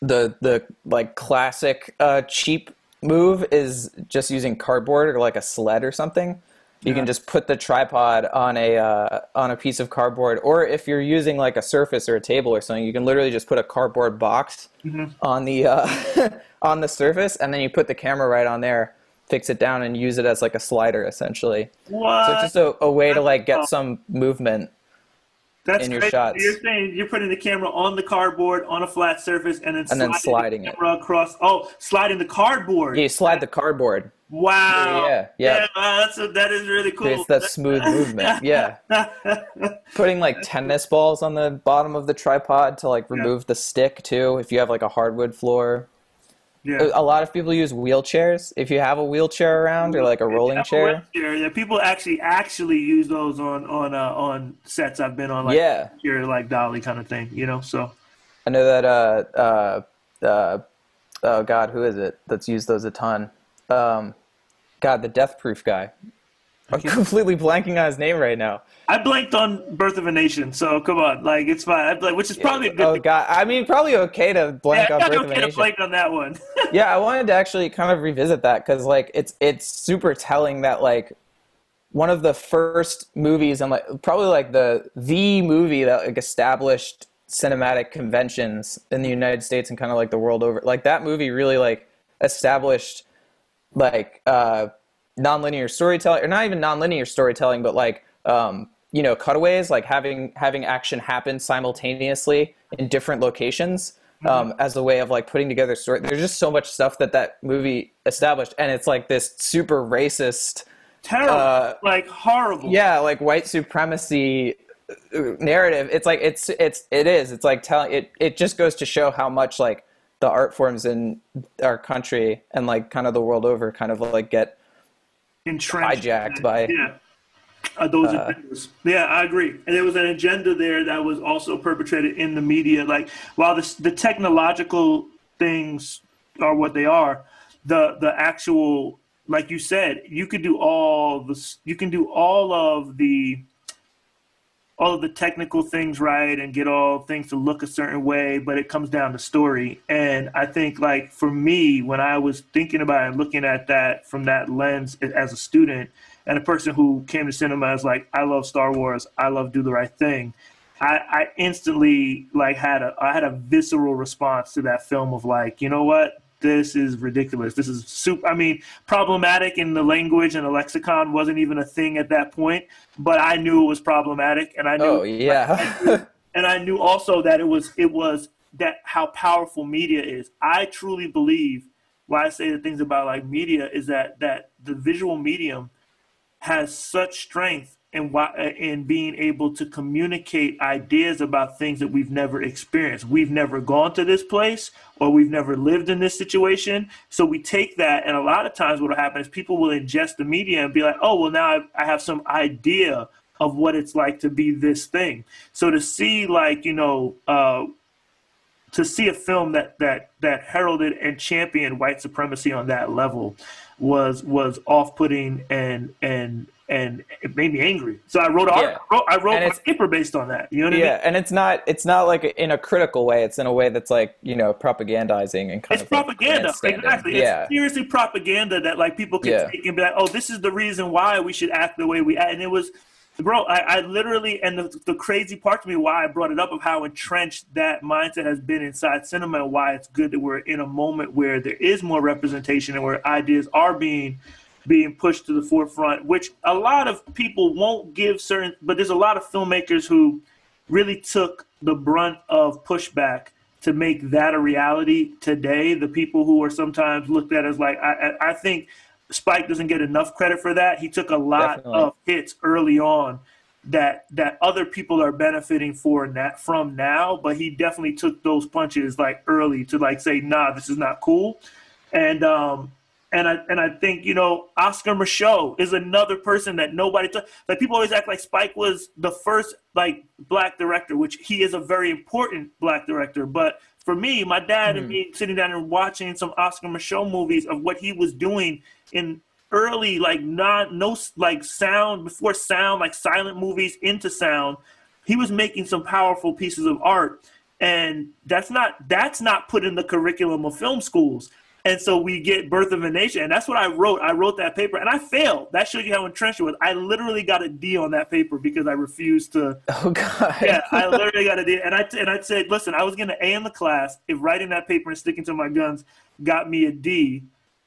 the the like classic uh, cheap move is just using cardboard or like a sled or something. You can just put the tripod on a uh, on a piece of cardboard, or if you're using like a surface or a table or something, you can literally just put a cardboard box on the uh, on the surface, and then you put the camera right on there, fix it down, and use it as like a slider essentially. What? So it's just a, a way to like get some movement. That's in your crazy. shots. You're saying you're putting the camera on the cardboard on a flat surface and then And then sliding the it. across. Oh, sliding the cardboard. You slide the cardboard. Wow. Yeah, yeah. wow, that's a, that is really cool. It's that smooth movement. Yeah. Putting like tennis balls on the bottom of the tripod to like remove the stick too. If you have like a hardwood floor. Yeah. A lot of people use wheelchairs. If you have a wheelchair around or like a rolling chair. chair. Yeah, people actually actually use those on on uh, on sets I've been on, like Yeah. your like dolly kind of thing. You know, so I know that uh uh uh oh god, who is it that's used those a ton? Um God, the death proof guy. I'm completely blanking on his name right now. I blanked on Birth of a Nation. So come on, like it's fine. I which is probably a good. Oh thing. god, I mean probably okay to blank Yeah, on Birth of a okay to Nation. blank on that one. yeah, I wanted to actually kind of revisit that because like it's it's super telling that like one of the first movies and like probably like the the movie that like established cinematic conventions in the United States and kind of like the world over. Like that movie really like established like uh nonlinear storytelling or not even nonlinear storytelling but like um you know cutaways like having having action happen simultaneously in different locations um, as a way of like putting together story. There's just so much stuff that that movie established and it's like this super racist Terrible, Uh, like horrible. yeah like white supremacy uh, narrative. It's like it's it's it is. It's like telling it it just goes to show how much like the art forms in our country and like kind of the world over kind of like get entrenched hijacked by- yeah uh, those agendas. Yeah, I agree. And there was an agenda there that was also perpetrated in the media. Like while the the technological things are what they are, the the actual like you said, you could do all the you can do all of the all of the technical things right and get all things to look a certain way, but it comes down to story. And I think like for me, when I was thinking about and looking at that from that lens as a student and a person who came to cinema as like, I love Star Wars, I love Do the Right Thing. I, I instantly like had a I had a visceral response to that film of like, you know what? This is ridiculous. This is super. I mean, problematic in the language and the lexicon wasn't even a thing at that point, but I knew it was problematic, and I knew oh yeah and I knew also that it was it was that how powerful media is. I truly believe why I say the things about like media is that that the visual medium has such strength in why in being able to communicate ideas about things that we've never experienced. We've never gone to this place or we've never lived in this situation. So we take that, and a lot of times what will happen is people will ingest the media and be like, "Oh, well, now I, I have some idea." Of what it's like to be this thing. So to see, like, you know, uh, to see a film that that that heralded and championed white supremacy on that level was was off putting and and and it made me angry. So I wrote, yeah. I wrote, I wrote a paper based on that. You know what yeah, I mean? Yeah, and it's not it's not like in a critical way. It's in a way that's like you know propagandizing and kind it's of propaganda. Like exactly. Yeah. It's seriously propaganda that like people can yeah. take and be like, oh, this is the reason why we should act the way we act. And it was bro I, I, literally and the, the crazy part to me why i brought it up of how entrenched that mindset has been inside cinema and why it's good that we're in a moment where there is more representation and where ideas are being being pushed to the forefront which a lot of people won't give certain but there's a lot of filmmakers who really took the brunt of pushback to make that a reality today. The people who are sometimes looked at as like i, I think Spike doesn't get enough credit for that. He took a lot Definitely. of hits early on that that other people are benefiting for that from now, but he definitely took those punches like early to like say, nah, this is not cool. And um and I and I think you know Oscar Micheaux is another person that nobody took. Like people always act like Spike was the first like black director, which he is a very important black director. But for me, my dad mm. and hmm. me sitting down and watching some Oscar Micheaux movies of what he was doing in early like not no like sound before sound like silent movies into sound he was making some powerful pieces of art and that's not that's not put in the curriculum of film schools and so we get birth of a nation and that's what i wrote i wrote that paper and i failed that shows you how entrenched it was i literally got a d on that paper because i refused to oh god yeah i literally got a d and i and i said listen i was going to a in the class if writing that paper and sticking to my guns got me a d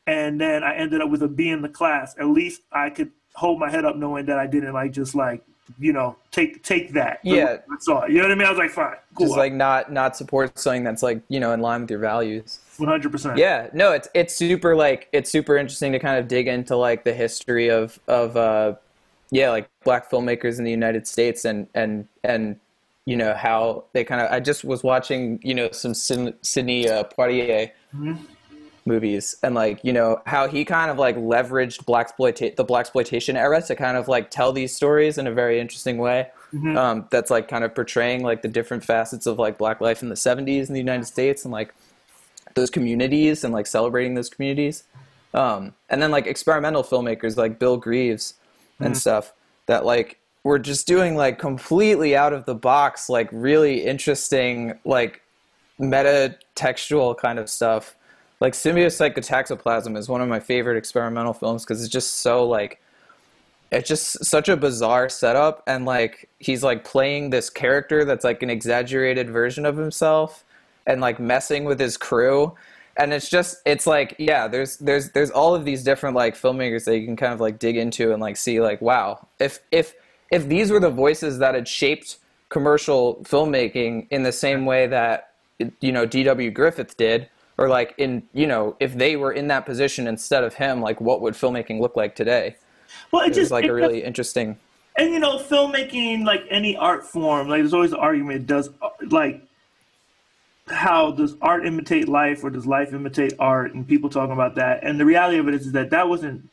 and then I ended up with a B in the class. At least I could hold my head up knowing that I didn't like just like you know take take that. Yeah, saw it. You know what I mean? I was like, fine, cool. Just like not not support something that's like you know in line with your values. One hundred percent. Yeah, no, it's it's super like it's super interesting to kind of dig into like the history of of uh yeah like black filmmakers in the United States and and and you know how they kind of I just was watching you know some Sidney uh, Poitier. Mm-hmm movies and like you know how he kind of like leveraged black exploitation the black exploitation era to kind of like tell these stories in a very interesting way mm-hmm. um, that's like kind of portraying like the different facets of like black life in the 70s in the united states and like those communities and like celebrating those communities. Um, and then like experimental filmmakers like bill greaves mm-hmm. and stuff that like were just doing like completely out of the box like really interesting like meta textual kind of stuff. Like Symbiopsychotaxiplasm is one of my favorite experimental films because it's just so like it's just such a bizarre setup and like he's like playing this character that's like an exaggerated version of himself and like messing with his crew and it's just it's like yeah there's there's there's all of these different like filmmakers that you can kind of like dig into and like see like wow if if if these were the voices that had shaped commercial filmmaking in the same way that you know D.W. Griffith did or like in you know if they were in that position instead of him like what would filmmaking look like today well it, it just like a really interesting and you know filmmaking like any art form like there's always an argument does like how does art imitate life or does life imitate art and people talking about that and the reality of it is, is that that wasn't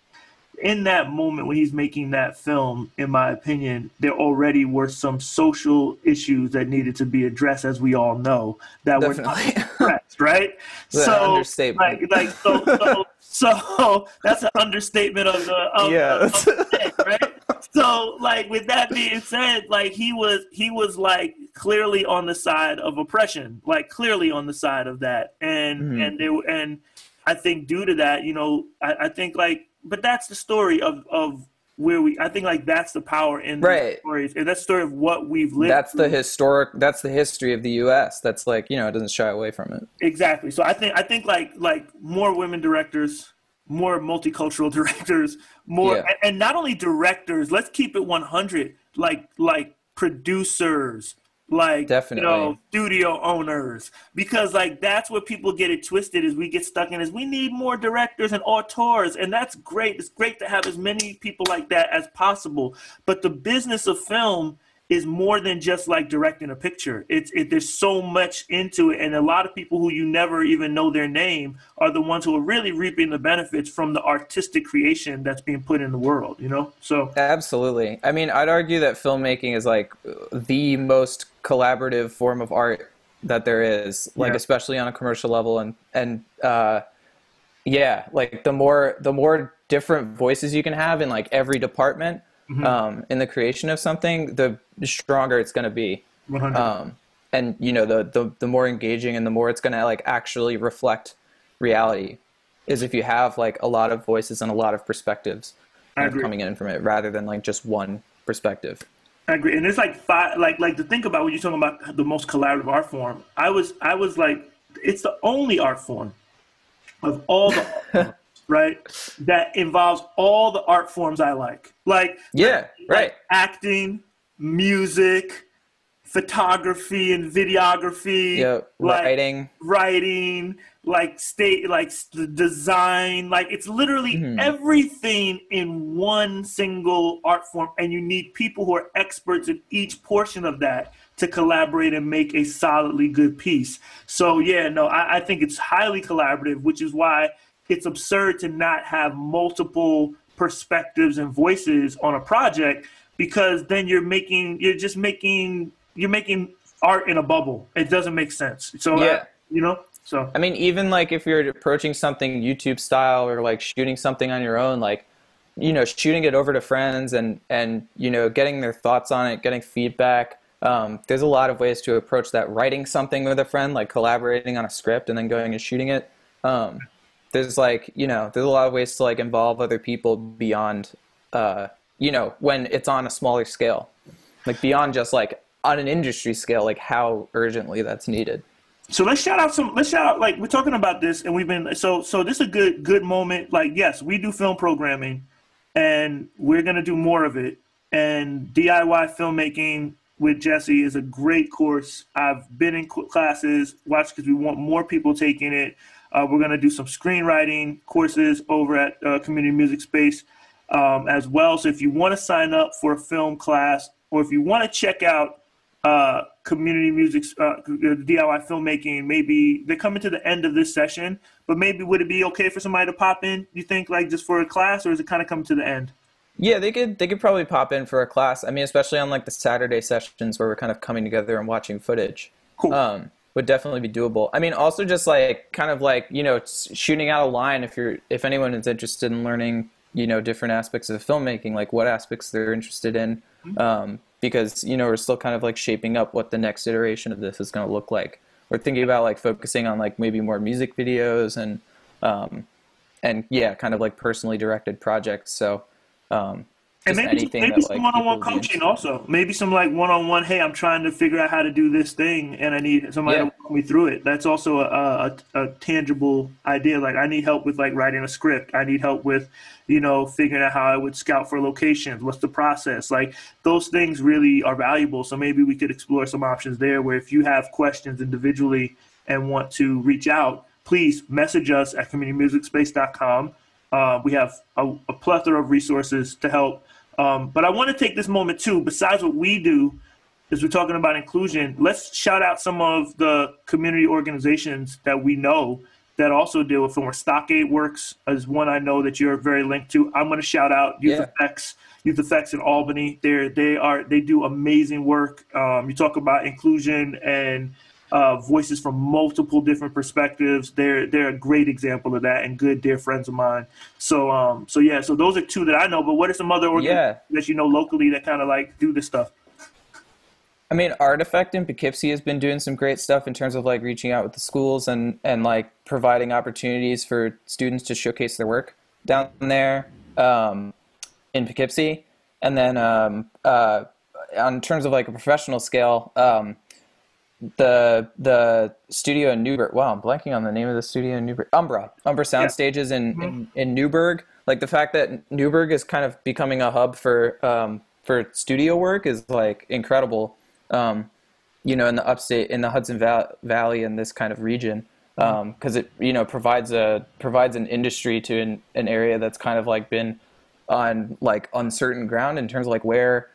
in that moment when he's making that film, in my opinion, there already were some social issues that needed to be addressed, as we all know, that Definitely. were not addressed, right? so. Like, like so, so, so, that's an understatement of the, of, yeah. of the right? So, like, with that being said, like he was, he was like clearly on the side of oppression, like clearly on the side of that, and mm-hmm. and they and I think due to that, you know, I, I think like but that's the story of of where we I think like that's the power in right. stories. And that's the story of what we've lived. That's through. the historic that's the history of the US. That's like, you know, it doesn't shy away from it. Exactly. So I think I think like like more women directors, more multicultural directors, more yeah. and, not only directors, let's keep it 100, like like producers, like Definitely. you know studio owners because like that's where people get it twisted is we get stuck in is we need more directors and auteurs and that's great it's great to have as many people like that as possible but the business of film is more than just like directing a picture. It's it, there's so much into it, and a lot of people who you never even know their name are the ones who are really reaping the benefits from the artistic creation that's being put in the world. You know, so absolutely. I mean, I'd argue that filmmaking is like the most collaborative form of art that there is, like yeah. especially on a commercial level, and and uh, yeah, like the more the more different voices you can have in like every department mm-hmm. um, in the creation of something, the stronger it's going to be. Um, and you know, the, the the more engaging and the more it's going to like actually reflect reality is if you have like a lot of voices and a lot of perspectives coming in from it rather than like just one perspective. I agree, and it's like five, like like to think about when you're talking about the most collaborative art form. I was I was like, it's the only art form of all the right? That involves all the art forms I like. Like Yeah, like right. acting, music, photography and videography. Yeah, like writing. Writing, like state like the design, like it's literally mm-hmm. everything in one single art form and you need people who are experts in each portion of that to collaborate and make a solidly good piece. So yeah, no, I, I think it's highly collaborative, which is why it's absurd to not have multiple perspectives and voices on a project because then you're making you're just making you're making art in a bubble. It doesn't make sense. So yeah. you know. So I mean, even like if you're approaching something YouTube style or like shooting something on your own, like you know, shooting it over to friends and and you know, getting their thoughts on it, getting feedback. Um, there's a lot of ways to approach that. Writing something with a friend, like collaborating on a script and then going and shooting it. Um, there's like you know there's a lot of ways to like involve other people beyond uh you know when it's on a smaller scale. Like beyond just like on an industry scale like how urgently that's needed. So let's shout out some let's shout out like we're talking about this and we've been so so this is a good good moment. Like yes we do film programming and we're going to do more of it. And diy filmmaking with jesse is a great course. I've been in classes watch because we want more people taking it uh, we're going to do some screenwriting courses over at uh, Community Music Space um, as well. So if you want to sign up for a film class, or if you want to check out uh, community music, uh, DIY filmmaking, maybe they're coming to the end of this session, but maybe would it be okay for somebody to pop in? You think like just for a class, or is it kind of coming to the end? Yeah, they could they could probably pop in for a class. I mean, especially on like the Saturday sessions where we're kind of coming together and watching footage. Cool. Um, would definitely be doable. I mean, also just like kind of like you know shooting out a line if you're if anyone is interested in learning you know different aspects of filmmaking, like what aspects they're interested in, mm-hmm. um, because you know we're still kind of like shaping up what the next iteration of this is going to look like. We're thinking about like focusing on like maybe more music videos and um, and yeah, kind of like personally directed projects. So um, and maybe maybe that, some like, one-on-one coaching also. Maybe some like one-on-one. Hey, I'm trying to figure out how to do this thing, and I need somebody yeah. to walk me through it. That's also a, a, a, tangible idea. Like I need help with like writing a script. I need help with, you know, figuring out how I would scout for locations. What's the process? Like those things really are valuable. So maybe we could explore some options there. Where if you have questions individually and want to reach out, please message us at communitymusicspace.com. Uh, we have a, a plethora of resources to help um, but I want to take this moment too, besides what we do, as we're talking about inclusion, let's shout out some of the community organizations that we know that also deal with film. Stockade Works is one I know that you're very linked to. I'm going to shout out Youth yeah. FX, Youth FX in Albany. They're they are they do amazing work. Um, you talk about inclusion and uh, voices from multiple different perspectives. They're they're a great example of that, and good dear friends of mine. So um so yeah, so those are two that I know. But what are some other organizations yeah. that you know locally that kind of like do this stuff? I mean, Artifact in Poughkeepsie has been doing some great stuff in terms of like reaching out with the schools and and like providing opportunities for students to showcase their work down there um, in Poughkeepsie. And then um, uh, on terms of like a professional scale. Um, the the studio in Newburgh. Wow, I'm blanking on the name of the studio in Newburgh. Umbra, Umbra Sound yeah. Stages in, mm-hmm. in, in Newburgh. Like the fact that Newburgh is kind of becoming a hub for um, for studio work is like incredible. Um, you know, in the upstate, in the Hudson Val- Valley, in this kind of region, because um, it you know provides a provides an industry to an, an area that's kind of like been on like uncertain ground in terms of like where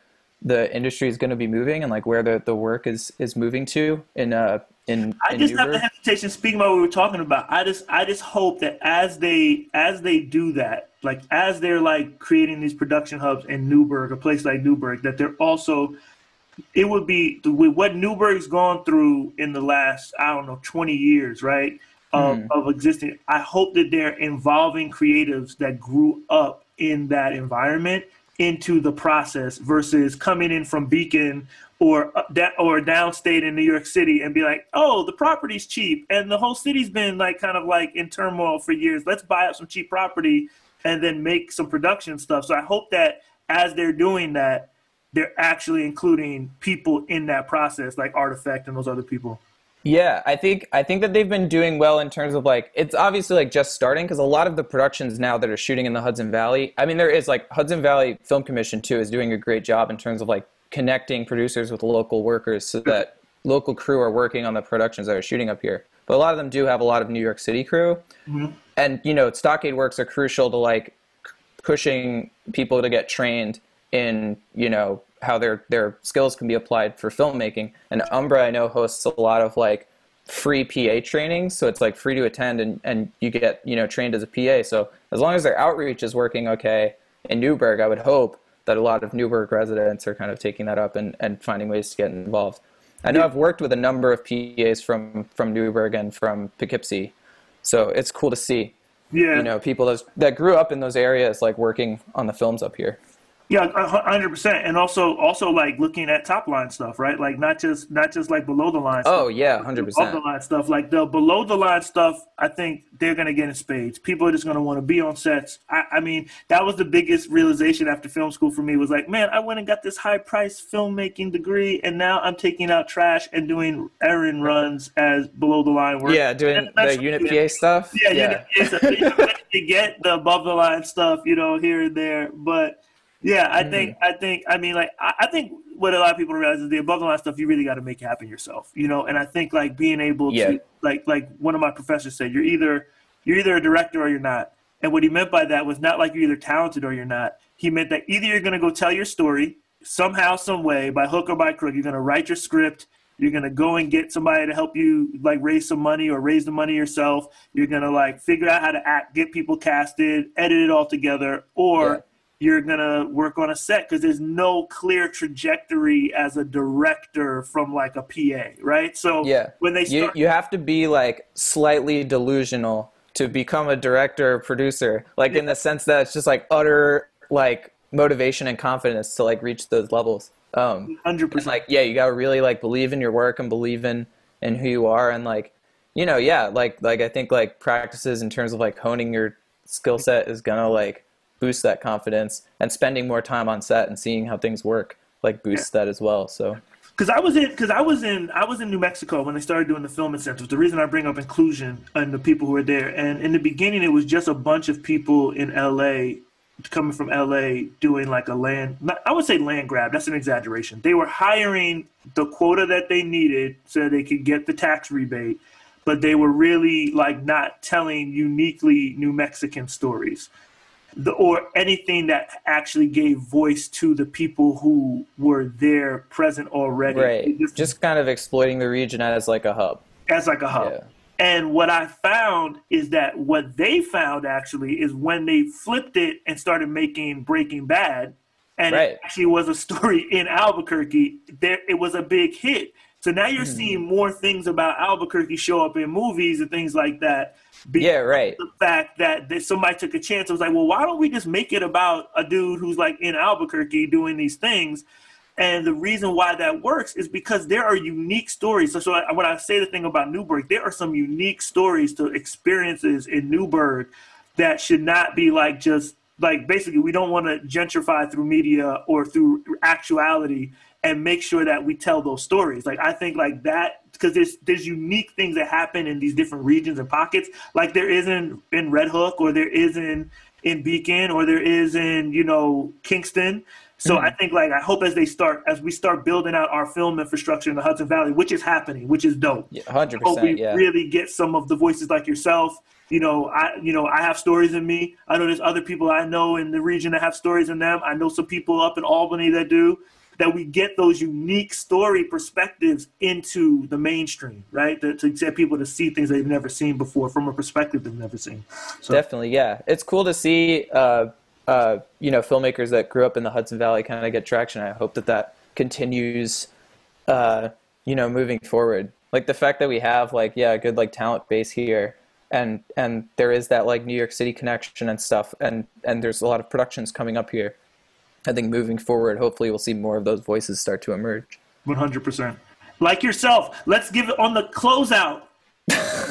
the industry is going to be moving and like where the, the work is is moving to in uh in, I in just Newburgh. have the hesitation. Speaking about what we were talking about, I just I just hope that as they as they do that, like as they're like creating these production hubs in Newburgh, a place like Newburgh, that they're also it would be with what Newburgh's gone through in the last I don't know twenty years, right? Of, Mhm. of existing. I hope that they're involving creatives that grew up in that environment into the process versus coming in from Beacon or up- da- or downstate in New York City and be like, "Oh, the property's cheap and the whole city's been like kind of like in turmoil for years. Let's buy up some cheap property and then make some production stuff." So I hope that as they're doing that, they're actually including people in that process like Artifact and those other people. Yeah, I think I think that they've been doing well in terms of like it's obviously like just starting because a lot of the productions now that are shooting in the Hudson Valley. I mean, there is like Hudson Valley Film Commission too is doing a great job in terms of like connecting producers with local workers so that local crew are working on the productions that are shooting up here. But a lot of them do have a lot of New York City crew, mm-hmm. and you know, Stockade works are crucial to like pushing people to get trained in you know how their their skills can be applied for filmmaking. And Umbra, I know, hosts a lot of like free PA training, so it's like free to attend, and and you get you know trained as a PA. So as long as their outreach is working okay in Newburgh, I would hope that a lot of Newburgh residents are kind of taking that up and, and finding ways to get involved. I know I've worked with a number of PAs from from Newburgh and from Poughkeepsie, so it's cool to see Yeah, you know people that, that grew up in those areas like working on the films up here. Yeah, a hundred percent, and also also like looking at top line stuff, right? Like not just not just like below the line. Stuff. Oh stuff, yeah, hundred percent. above the line stuff. Like the below the line stuff, I think they're gonna get in spades. People are just gonna want to be on sets. I, I mean, that was the biggest realization after film school for me was like, man, I went and got this high priced filmmaking degree, and now I'm taking out trash and doing errand runs as below the line work. Yeah, doing the unit PA stuff. yeah, it's a, you get the above the line stuff, you know, here and there. But yeah, I think, Mm-hmm. I think, I mean, like, I, I think what a lot of people realize is the above the line stuff you really got to make happen yourself, you know. And I think like being able Yeah. to, like, like one of my professors said, you're either you're either a director or you're not. And what he meant by that was not like you're either talented or you're not. He meant that either you're going to go tell your story somehow, some way, by hook or by crook. You're going to write your script. You're gonna go and get somebody to help you like raise some money or raise the money yourself. You're gonna like figure out how to act, get people casted, edit it all together, or Yeah. You're gonna work on a set because there's no clear trajectory as a director from like a PA, right? So Yeah. when they You start, you have to be like slightly delusional to become a director or producer, like in the sense that it's just like utter like motivation and confidence to like reach those levels. Um, hundred percent, like yeah, you gotta really like believe in your work and believe in in who you are and like you know yeah like like I think like practices in terms of like honing your skill set is gonna like boost that confidence and spending more time on set and seeing how things work like boosts that as well. So because I was in because I was in I was in New Mexico when they started doing the film incentives. The reason I bring up inclusion and the people who are there, and in the beginning it was just a bunch of people in LA coming from LA doing like a land I would say land grab. That's an exaggeration. They were hiring the quota that they needed so they could get the tax rebate, but they were really like not telling uniquely New Mexican stories the, or anything that actually gave voice to the people who were there present already. right, just, just kind of exploiting the region as like a hub. as like a hub. Yeah. And what I found is that what they found actually is when they flipped it and started making Breaking Bad, and Right. it actually was a story in Albuquerque, there it was a big hit. So now you're Hmm. seeing more things about Albuquerque show up in movies and things like that. Yeah, right. the fact that, that somebody took a chance. It was like, well, why don't we just make it about a dude who's like in Albuquerque doing these things? And the reason why that works is because there are unique stories. So, so I, when I say the thing about Newburgh, there are some unique stories to experiences in Newburgh that should not be like just like basically we don't want to gentrify through media or through actuality and make sure that we tell those stories. Like I think like that because there's there's unique things that happen in these different regions and pockets, like there is in in Red Hook or there is in in Beacon or there is in you know Kingston. So mm-hmm. I think like I hope as they start as we start building out our film infrastructure in the Hudson Valley, which is happening, which is dope. Yeah, hundred percent. Yeah, we really get some of the voices like yourself. You know, I you know I have stories in me. I know there's other people I know in the region that have stories in them. I know some people up in Albany that do that we get those unique story perspectives into the mainstream, right? To, to get people to see things they've never seen before from a perspective they've never seen. So. Definitely, yeah. It's cool to see, uh, uh, you know, filmmakers that grew up in the Hudson Valley kind of get traction. I hope that that continues, uh, you know, moving forward. Like the fact that we have like, yeah, a good like talent base here. And, and there is that like New York City connection and stuff, and, and there's a lot of productions coming up here I think moving forward, hopefully, we'll see more of those voices start to emerge. 100%. Like yourself, let's give it on the closeout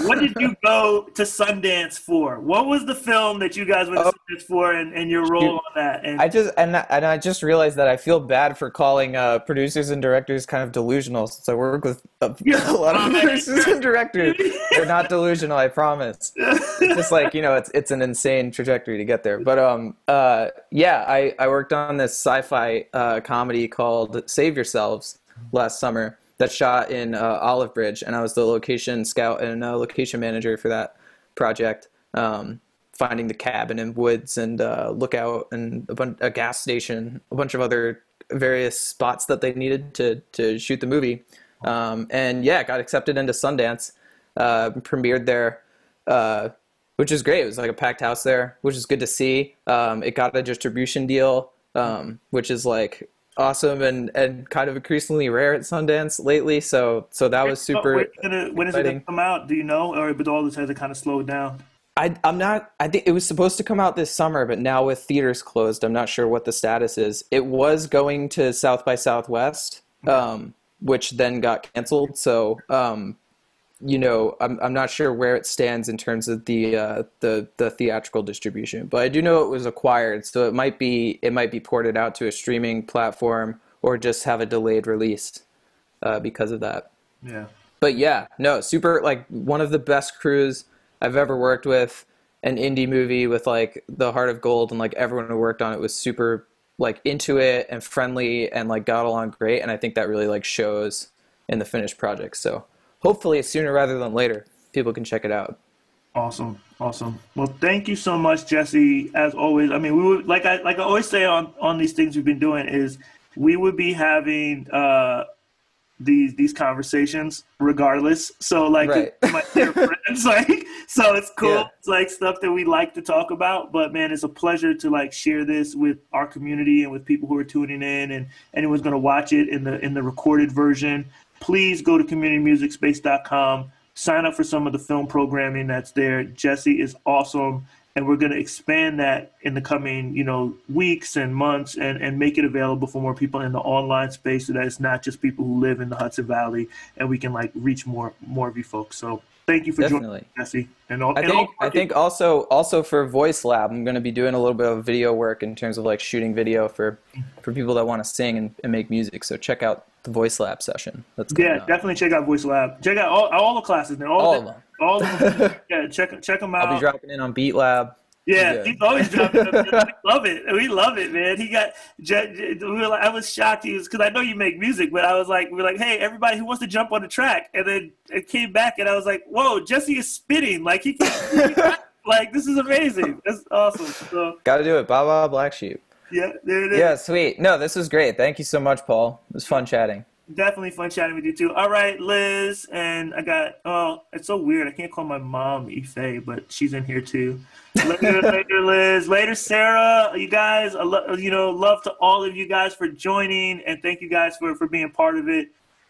what did you go to Sundance for? What was the film that you guys went to oh, Sundance for, and, and your role on that? And I just and and I just realized that I feel bad for calling uh, producers and directors kind of delusional, since I work with a, a lot of producers and directors. They're not delusional, I promise. It's just like you know, it's it's an insane trajectory to get there. But um, uh, yeah, I I worked on this sci-fi uh, comedy called Save Yourselves last summer that shot in uh, Olivebridge, and I was the location scout and uh, location manager for that project. Um, finding the cabin and woods and uh, lookout and a, bun- a gas station, a bunch of other various spots that they needed to to shoot the movie. Um, and yeah, got accepted into Sundance, uh, premiered there, uh, which is great. It was like a packed house there, which is good to see. Um, it got a distribution deal, um, which is like awesome and and kind of increasingly rare at Sundance lately. So so that was super. When, it, when is it going to come out? Do you know, or but all this has it kind of slowed down? I I'm not. I think it was supposed to come out this summer, but now with theaters closed, I'm not sure what the status is. It was going to South by Southwest, um, which then got canceled. So um, you know, I'm I'm not sure where it stands in terms of the uh, the the theatrical distribution, but I do know it was acquired, so it might be it might be ported out to a streaming platform or just have a delayed release uh, because of that. Yeah. But yeah, no, super like one of the best crews I've ever worked with. An indie movie with like the heart of gold, and like everyone who worked on it was super like into it and friendly and like got along great, and I think that really like shows in the finished project. So hopefully sooner rather than later, people can check it out. Awesome, awesome. Well, thank you so much, Jesse. As always, I mean, we would like I like I always say on on these things we've been doing is we would be having uh these these conversations regardless. So like right. my dear friends, like so it's cool. Yeah. It's like stuff that we like to talk about. But man, it's a pleasure to like share this with our community and with people who are tuning in and anyone's gonna watch it in the in the recorded version please go to communitymusicspace.com, sign up for some of the film programming that's there. Jesse is awesome. And we're going to expand that in the coming, you know, weeks and months, and, and make it available for more people in the online space, so that it's not just people who live in the Hudson Valley, and we can like reach more more of you folks. So thank you for Definitely. joining, Jesse. And all, I think all I think also also for Voice Lab, I'm going to be doing a little bit of video work in terms of like shooting video for for people that want to sing and, and make music. So check out the Voice Lab session. That's yeah, definitely check out Voice Lab. Check out all, all the classes. All, all of them. All of them. yeah, check check them out. I'll be dropping in on Beat Lab. Yeah, he's always dropping. we love it. We love it, man. He got. We were like, I was shocked. He was because I know you make music, but I was like, we're like, hey, everybody who wants to jump on the track, and then it came back, and I was like, whoa, Jesse is spitting like he can. like this is amazing. That's awesome. So, Got to do it. Baba Black Sheep. Yeah, there it is. Yeah, sweet. No, this was great. Thank you so much, Paul. It was fun chatting. Definitely fun chatting with you too. All right, Liz, and I got. Oh, it's so weird. I can't call my mom Ife, but she's in here too. Later, later, Liz. Later, Sarah. You guys, you know, love to all of you guys for joining, and thank you guys for for being part of it.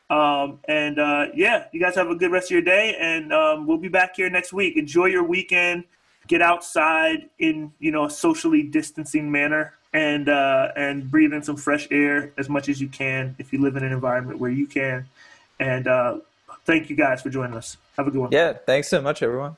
Um, and uh, yeah, you guys have a good rest of your day, and um, we'll be back here next week. Enjoy your weekend. Get outside in you know a socially distancing manner and uh, and breathe in some fresh air as much as you can if you live in an environment where you can. And uh, thank you guys for joining us. Have a good one. Yeah, thanks so much, everyone.